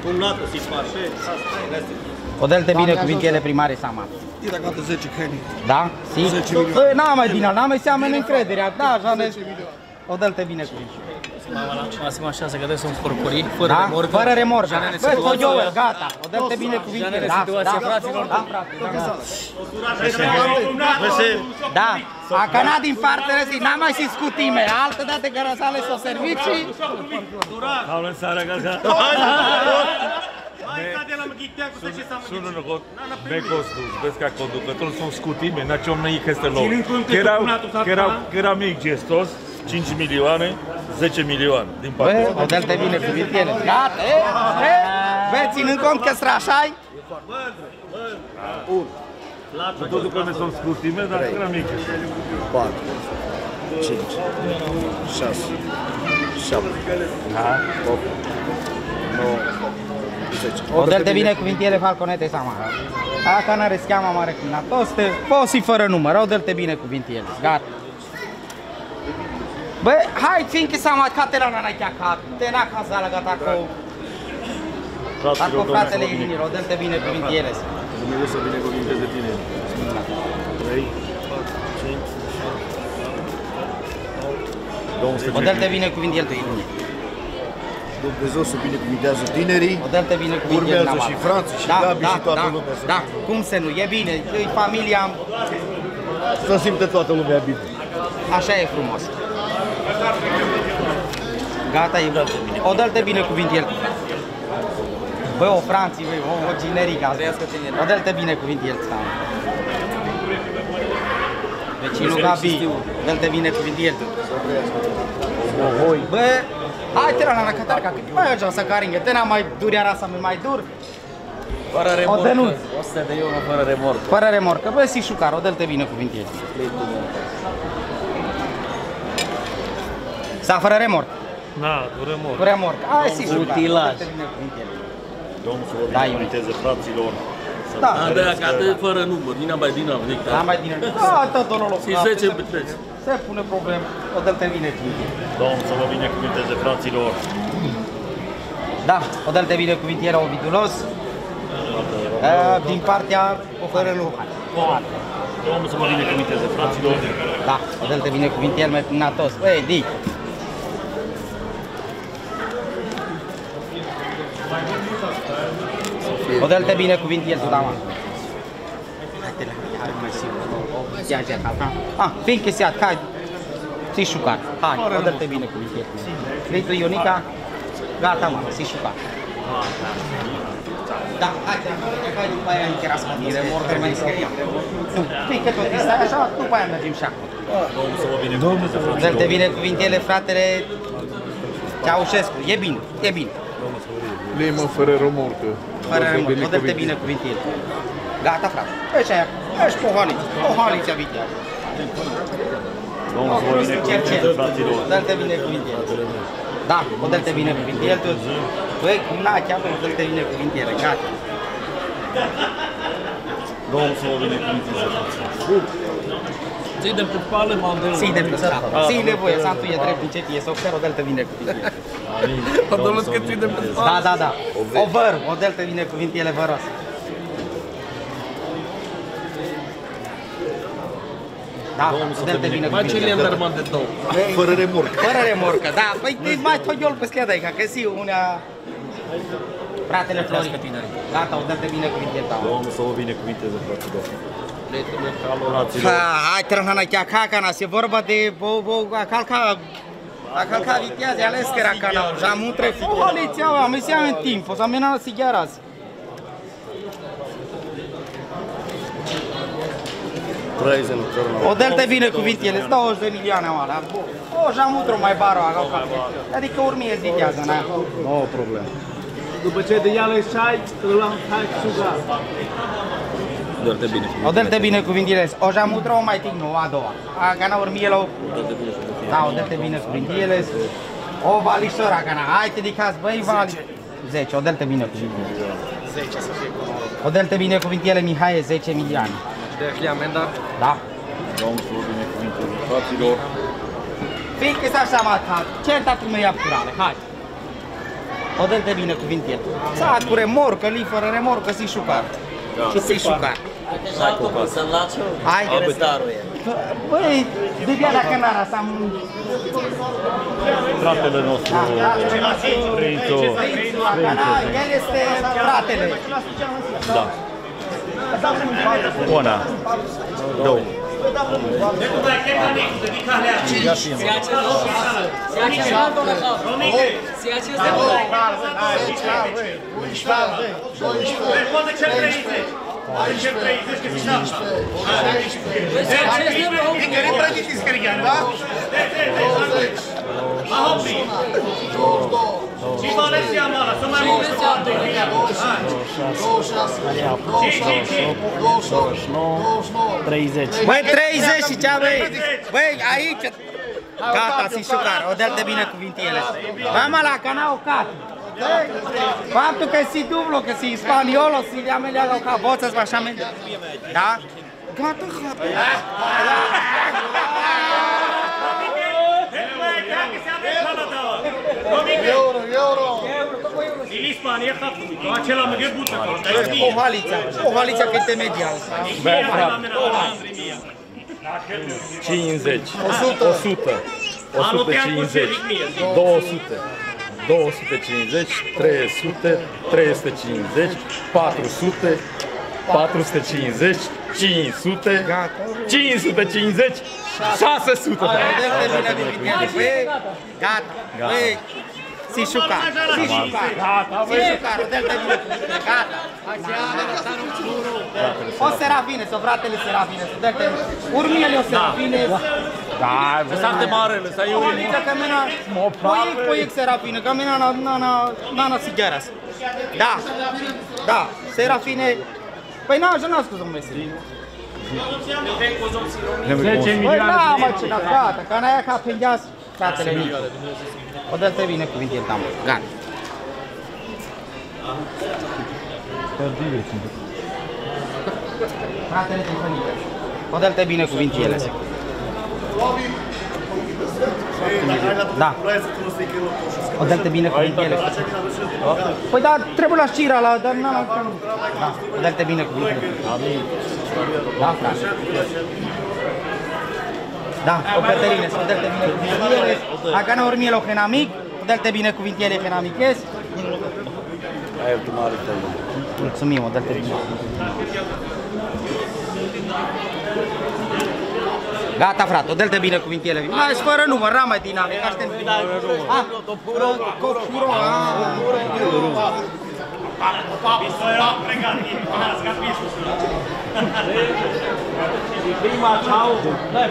sală. Cum nată si pașe, asta e, asta e. O dă-l de bine cuvintele primare seama. Tira gata 10 căni. Da? Si? 10 milioane. Bă, n-am mai bine, n-am mai seamănă încrederea. Da, așa ne... O dă-l de bine cuvintele. Asta așa, să gădesc un porcurii, fără Da? remorcă. Fără remorcă. Janele Bă, situația. Toioe, gata. O dă-l de bine cuvintele. Janele Da, situația, da. fraților. Da, frate, da. Da, a cana din partele zi, n-am mai zis scutime, altă dată că răsale sau servicii. Au lăsat gaza. Hai, ca de la mghitea cu să ce s-a Sună în cod. Be costul, vezi ca conducător sunt scutime, na ce om năi este loc. Ținând cont că Că era, depunatul s-a că era, dat- că era mic gestos, 5 milioane, 10 milioane din Bă, partea o dă-l de bine cuvintele. Gata, e? E? Bă, ținând cont că strașai, Tot că ne sunt scutime, dar era mic. 4, 5, 6, 7. Da. 8, 9, 10. Odel te binecuvintele Falconete Samara. Dacă n-are scheama mare cu natoste, poți fi fără număr, odel te binecuvintele. Gata. Bă, hai, fiindcă s-a mai caterana n-ai chiacat, te n-a casat la gata cu... Dar cu fratele Ilinir, odel te binecuvintele. Dumnezeu să binecuvinteze tine. 3, 5, Domnul să Odel te binecuvintele tu, Ilinir. Dumnezeu să binecuvintează tinerii. Odel te binecuvintele Urmează și frații și Gabi și toată da, lumea. să- Da, cum să nu, e bine, e familia, Să simte toată lumea bine. așa e frumos. Gata, e Odel te binecuvintele tu. Bă, o Franții, băi, o, o generică asta. Odel te binecuvintele tu. Vecinul Gabi, odel te binecuvintele tu. Bă, hai te la la catarca, cât mai ajung să caringă, te n-am mai durea rasa, mai dur. Fără O dănuț. 100 de euro fără remorcă. Fără remorcă, bă, si șucar, odel te binecuvintele. Sa fără remorcă. Da, cu remorcă. Cu remorcă. Hai, si șucar. Utilaj. odel te binecuvintele. Domnul să vă Da, binecuvinteze fraților. Să Da. vă Da, da, că atât fără număr, din mai din am venit. Da, mai din Da, tot o loc. Și 10 bitreți. Se pune problemă, odel te binecuvintele. Domnul să vă binecuvinteze fraților. Da, odel te binecuvintele, ovidulos. Uh, din partea fără nu. Domnul să vă binecuvinteze fraților. Da, odel te binecuvintele, natos. Băi, di. Odel te binecuvintele, tu, da, mă. Hai-te la, hai mai sigur. Ia, ia, hai. Ah, fiindcă se hai. Si șucar. Hai, odel te binecuvintele. Litru Ionica, gata, mă, si șucar. Da, hai, hai, după aia încheras mă, din remorcă, mai scrie. Nu, fiindcă tot stai așa, după aia mergem și acolo. Domnul să vă binecuvinteze Odel te fraților. binecuvintele, fratele Ceaușescu. E bine, e bine. Limă fără remorcă. Fără remorcă, odel te binecuvintele. Gata, frate. Așa e, ești pohaliți, pohaliți avitea. Domnul să vă binecuvinteze fraților. Odel te binecuvintele. Da, odel te binecuvintele tu. Băi, cum n-a chiar, odel te binecuvintele, gata. Domnul să vă binecuvinteze fraților. Ții de pe pală, m-am de Ții de plăsat. Ții nevoie, Santu e drept, încet, e să ofer, odel te binecuvintele. Domnul că ții de pe Da, da, da. O văr, odel te binecuvintele văros. Da, odel te Mai ce binecuvintele. le-am rămas de două? Fără remorcă. Fără remorcă, da. Păi te mai tot eu pe sclea aici, că si unea... Fratele Florin. Gata, odel te binecuvintele, da. Domnul să vă binecuvinteze fraților. Ha, hai, trăhana chiar cacana, se vorba de bo, bo, a calca a calca vitează, ales că era canal, já mutre, o haliția, am isi în timp, o să amena la sighearas. Trăiți în țără. Odel te binecuvintele, 20 de milioane oala. O, já mutru mai baro, a calca. Adică urmie vitează, na. Nu o problemă. După ce de ială șai, îl am hai suga. Doar te bine. Odel te binecuvintele, o já mutru o mai tic, nu, a doua. A cana urmie la Da, odel te binecuvintele. O valișora, cana, hai te dicas, băi, vali. 10, odel te binecuvintele. 10 să fie cu Odel te binecuvintele, Mihai, 10 milioane. De fi amenda? Da. Domnul să vă binecuvinteze fraților. Fiindcă s-a așa matat, certa tu mi-a curale, hai. Odel te binecuvintele. S-a cu remorcă, li fără remorcă, si șucar. Și si șucar. Hai cu să lațu. Hai, Abetarul e. Băi, de bia dacă n-ara să am... Fratele nostru, Prințu. El este fratele. Da. Una. Două. Siyaçı Băi, 30 și cea, băi. Băi, aici. Gata, si șucar, o dă-te binecuvintele. Vamos la canal cat. Faptul că si dublu, că si spaniolo, si le ameleagă ca voță, așa merge. Da? Gata, gata. Euro, euro. Ili Spania capului, to acela mă gebută. Pohalița, pohalița că te medial. Bă, frate. 50, 100, 100, 150, 200, 250, 300, 350, 400, 450, 500, 550, 600. Gata, băi, si șucar, si șucar, si șucar, dă-te gata. O serafine, so fratele serafine, so dă-te, urmiele o serafine. Da, Lăsate mare, lăsa eu. Polița că mena, poiec, poiec serafine, că mena na, na, na, na, na, sigaras. Da, da, serafine, păi n-a ajuns cu zombe Păi da, mă, ce la gata, că n-aia ca pendeas fratele mic. O dă-te bine cuvintel tam, gata. Fratele Tifănică, o dă-te bine cuvintele. Da. O dă-te bine cuvintele. Păi da, trebuie la știra la, dar n-am Da, o dă-te bine cuvintele. Da, frate. Da, o Caterine, să o dă-te bine cuvintele. Acá no urmie lo genamic, o dă-te bine cuvintele genamiches. Ai tu mare Mulțumim, o dă-te bine. Gata, frate, o dă-te bine cuvintele. Mai fără număr, n-am mai dinamic, aștept. Ah, copuro, copuro, ah. Prima, ciao. Dai,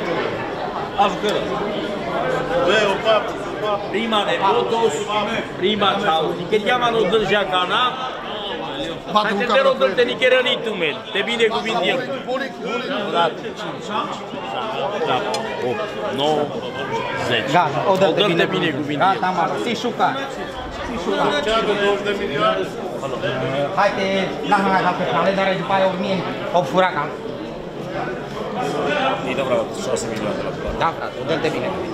Ajută-l. Prima ne fotos, prima ciao. Ti chiediamano del Giacana. Bate Haideți, te rog, te nicherării tu, mel. Te binecuvint el. 8, 9, 10. Gata, o dăm de binecuvint el. Gata, mă, si șuca. Si șuca. Haide, n-am mai dat pe cale, dar după aia 1000, 8 furaca. Îi dăm vreo 6 milioane la Da, frate, o dăm de binecuvint.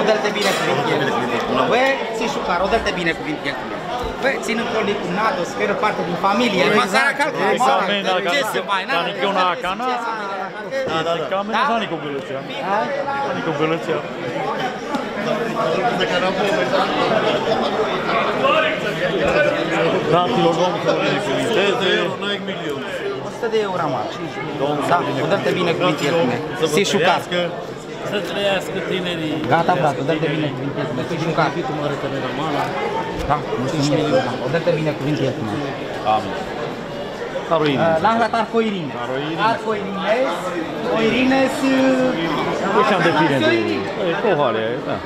Odel-te bine cuvinte el cu mine. Bă, ții șucar, odel-te bine cuvinte el cu mine. Bă, țin în colic cu Nado, să fie parte din familie. Mă zara calcă, mă zara. Ce să mai, n-am. Dar una acana. Da, da, da. Cam în zani cu gălăția. Zani cu gălăția. Fraților, da, domnul Florin, cuvinteze. 100 de euro am aici. Da, odată bine cuvinte el cu mine. Se șucați. Să trăiască tinerii. Gata, frate, o dă-te bine cuvintele. Si șucar. Da, mulțumim. Da, O dă-te bine cuvintele. Amin. Caroini. La arătat cu Irine. Cu Irines. Cu Irines. Deci am depinde de... E cohale, da.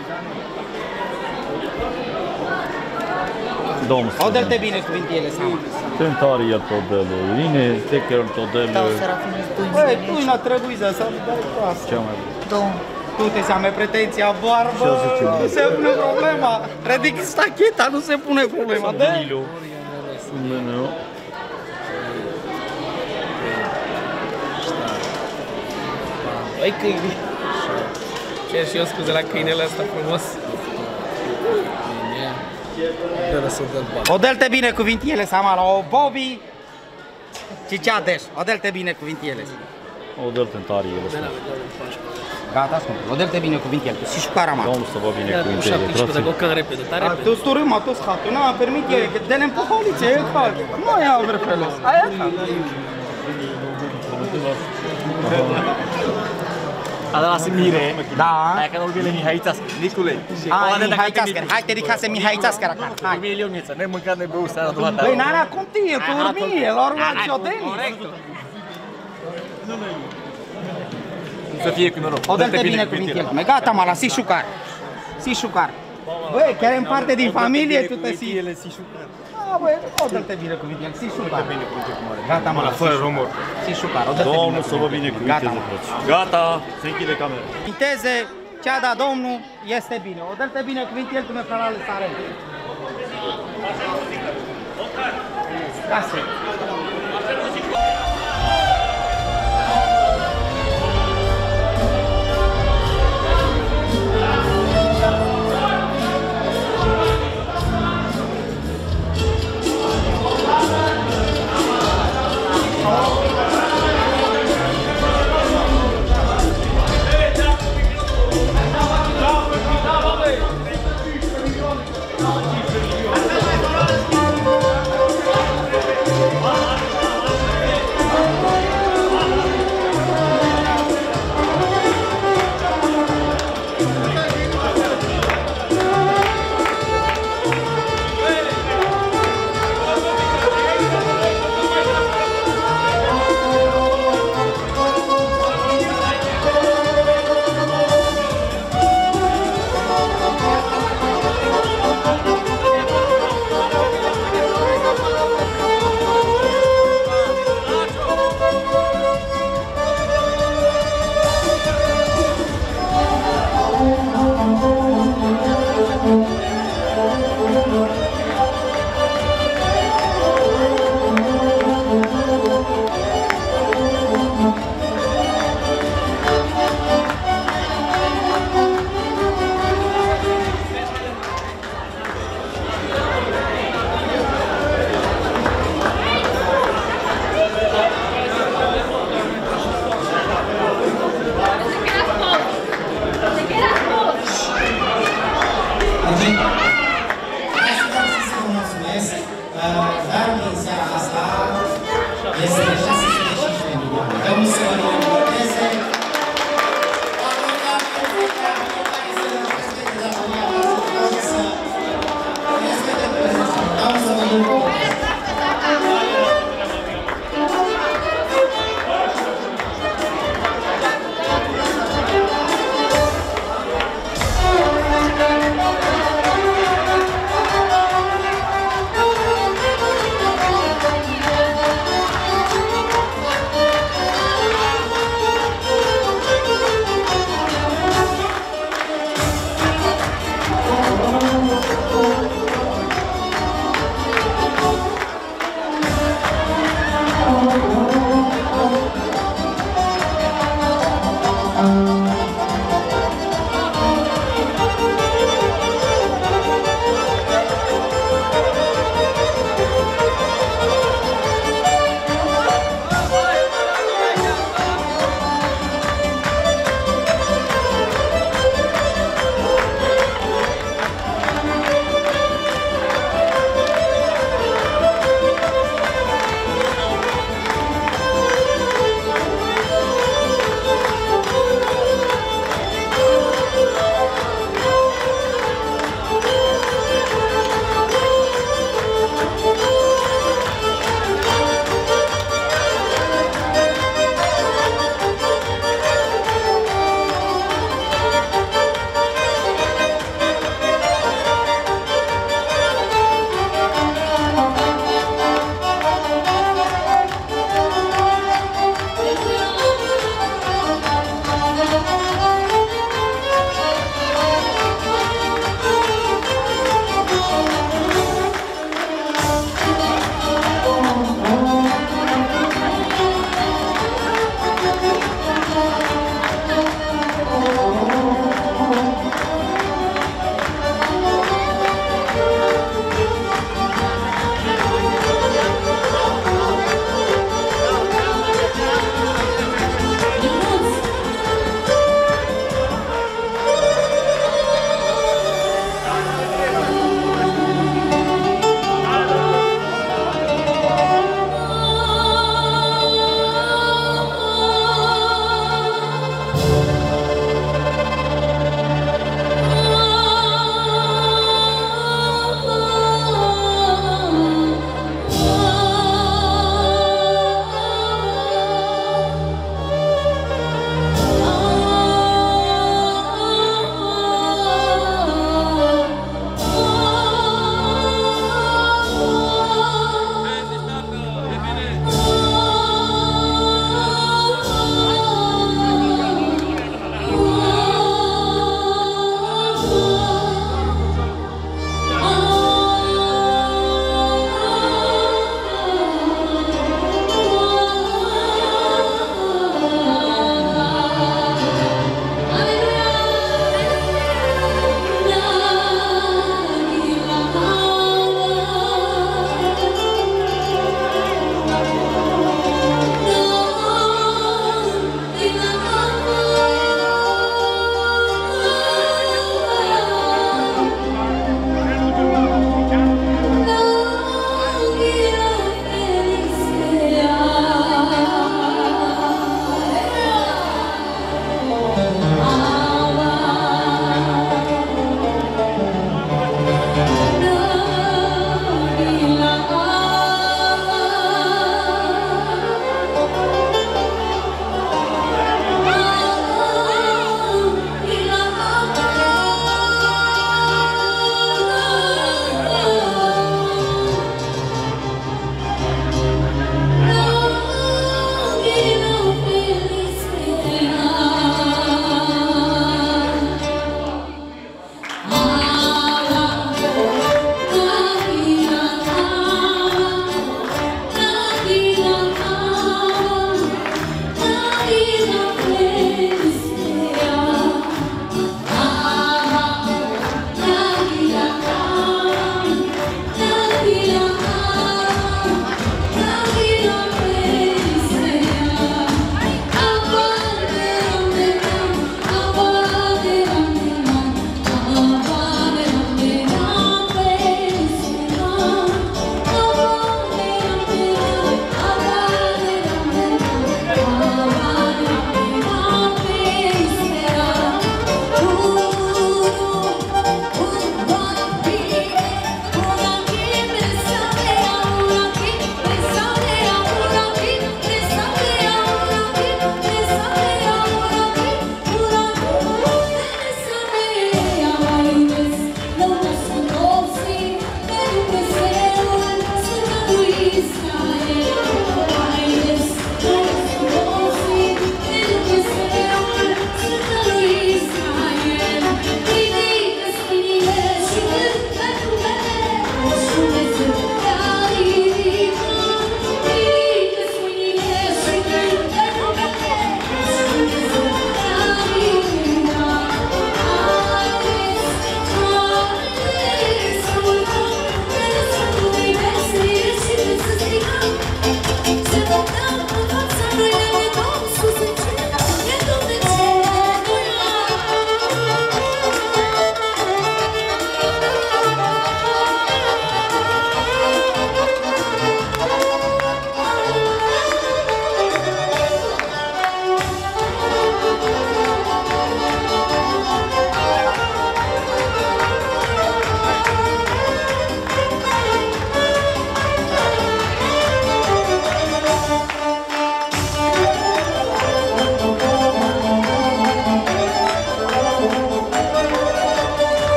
Domnul O dă-te bine cuvintele, seama. Tentarii el todele, Irine, Stecher todele, Băi, tu n-a trebuit să să dai proastă. cea mai Două. Tu te seame pretenția barbă, Ce o zice? nu se pune problema. Ridic stacheta, nu se pune problema. Dă! Danilo. Nu. Băi câini. Cer și eu scuze la câinele ăsta frumos. Fără să dă bani. O dă-te bine cuvintele, seama la o Bobby. Și ce adeș, o dă-te bine cuvintele. O dă tentarii el ăsta. Gata, spun. O dă-te bine cuvintele. Și șucara mă. Domnul să vă Ia cu binecuvinteze, 17 de frații. gocan repede, dar A, repede. tu sturăm, a tu schatul, nu, permit eu, că de în poholice, e fac. Nu ia vreo felos. Aia ca. A de la Semire. Da. Aia că nu-l vine Mihaița. Nicule. Hai, Mihai Țascăr, hai te ridica să Mihai Țascăr acasă. Hai. Hai. Ilioniță, ne mâncat, ne băut seara după Băi, n-are cum tine, tu urmie, lor la ciodeni. Să fie cu noroc. O dă-te bine cu Mihai. Gata, mă, la si șucar. Si șucar. Băi, chiar în parte din familie tu te si. Ele si șucar. Da, băi, o dă-te bine cu Mihai, si șucar. Gata, mă, la Fără si rumor. Si șucar, o dă-te Domnul bine să vă Gata, binecuvinteze, mă. frăți. Gata, se închide camera. Vinteze, ce a dat Domnul este bine. O dă-te bine cu el tu mi la sare. Asta 어.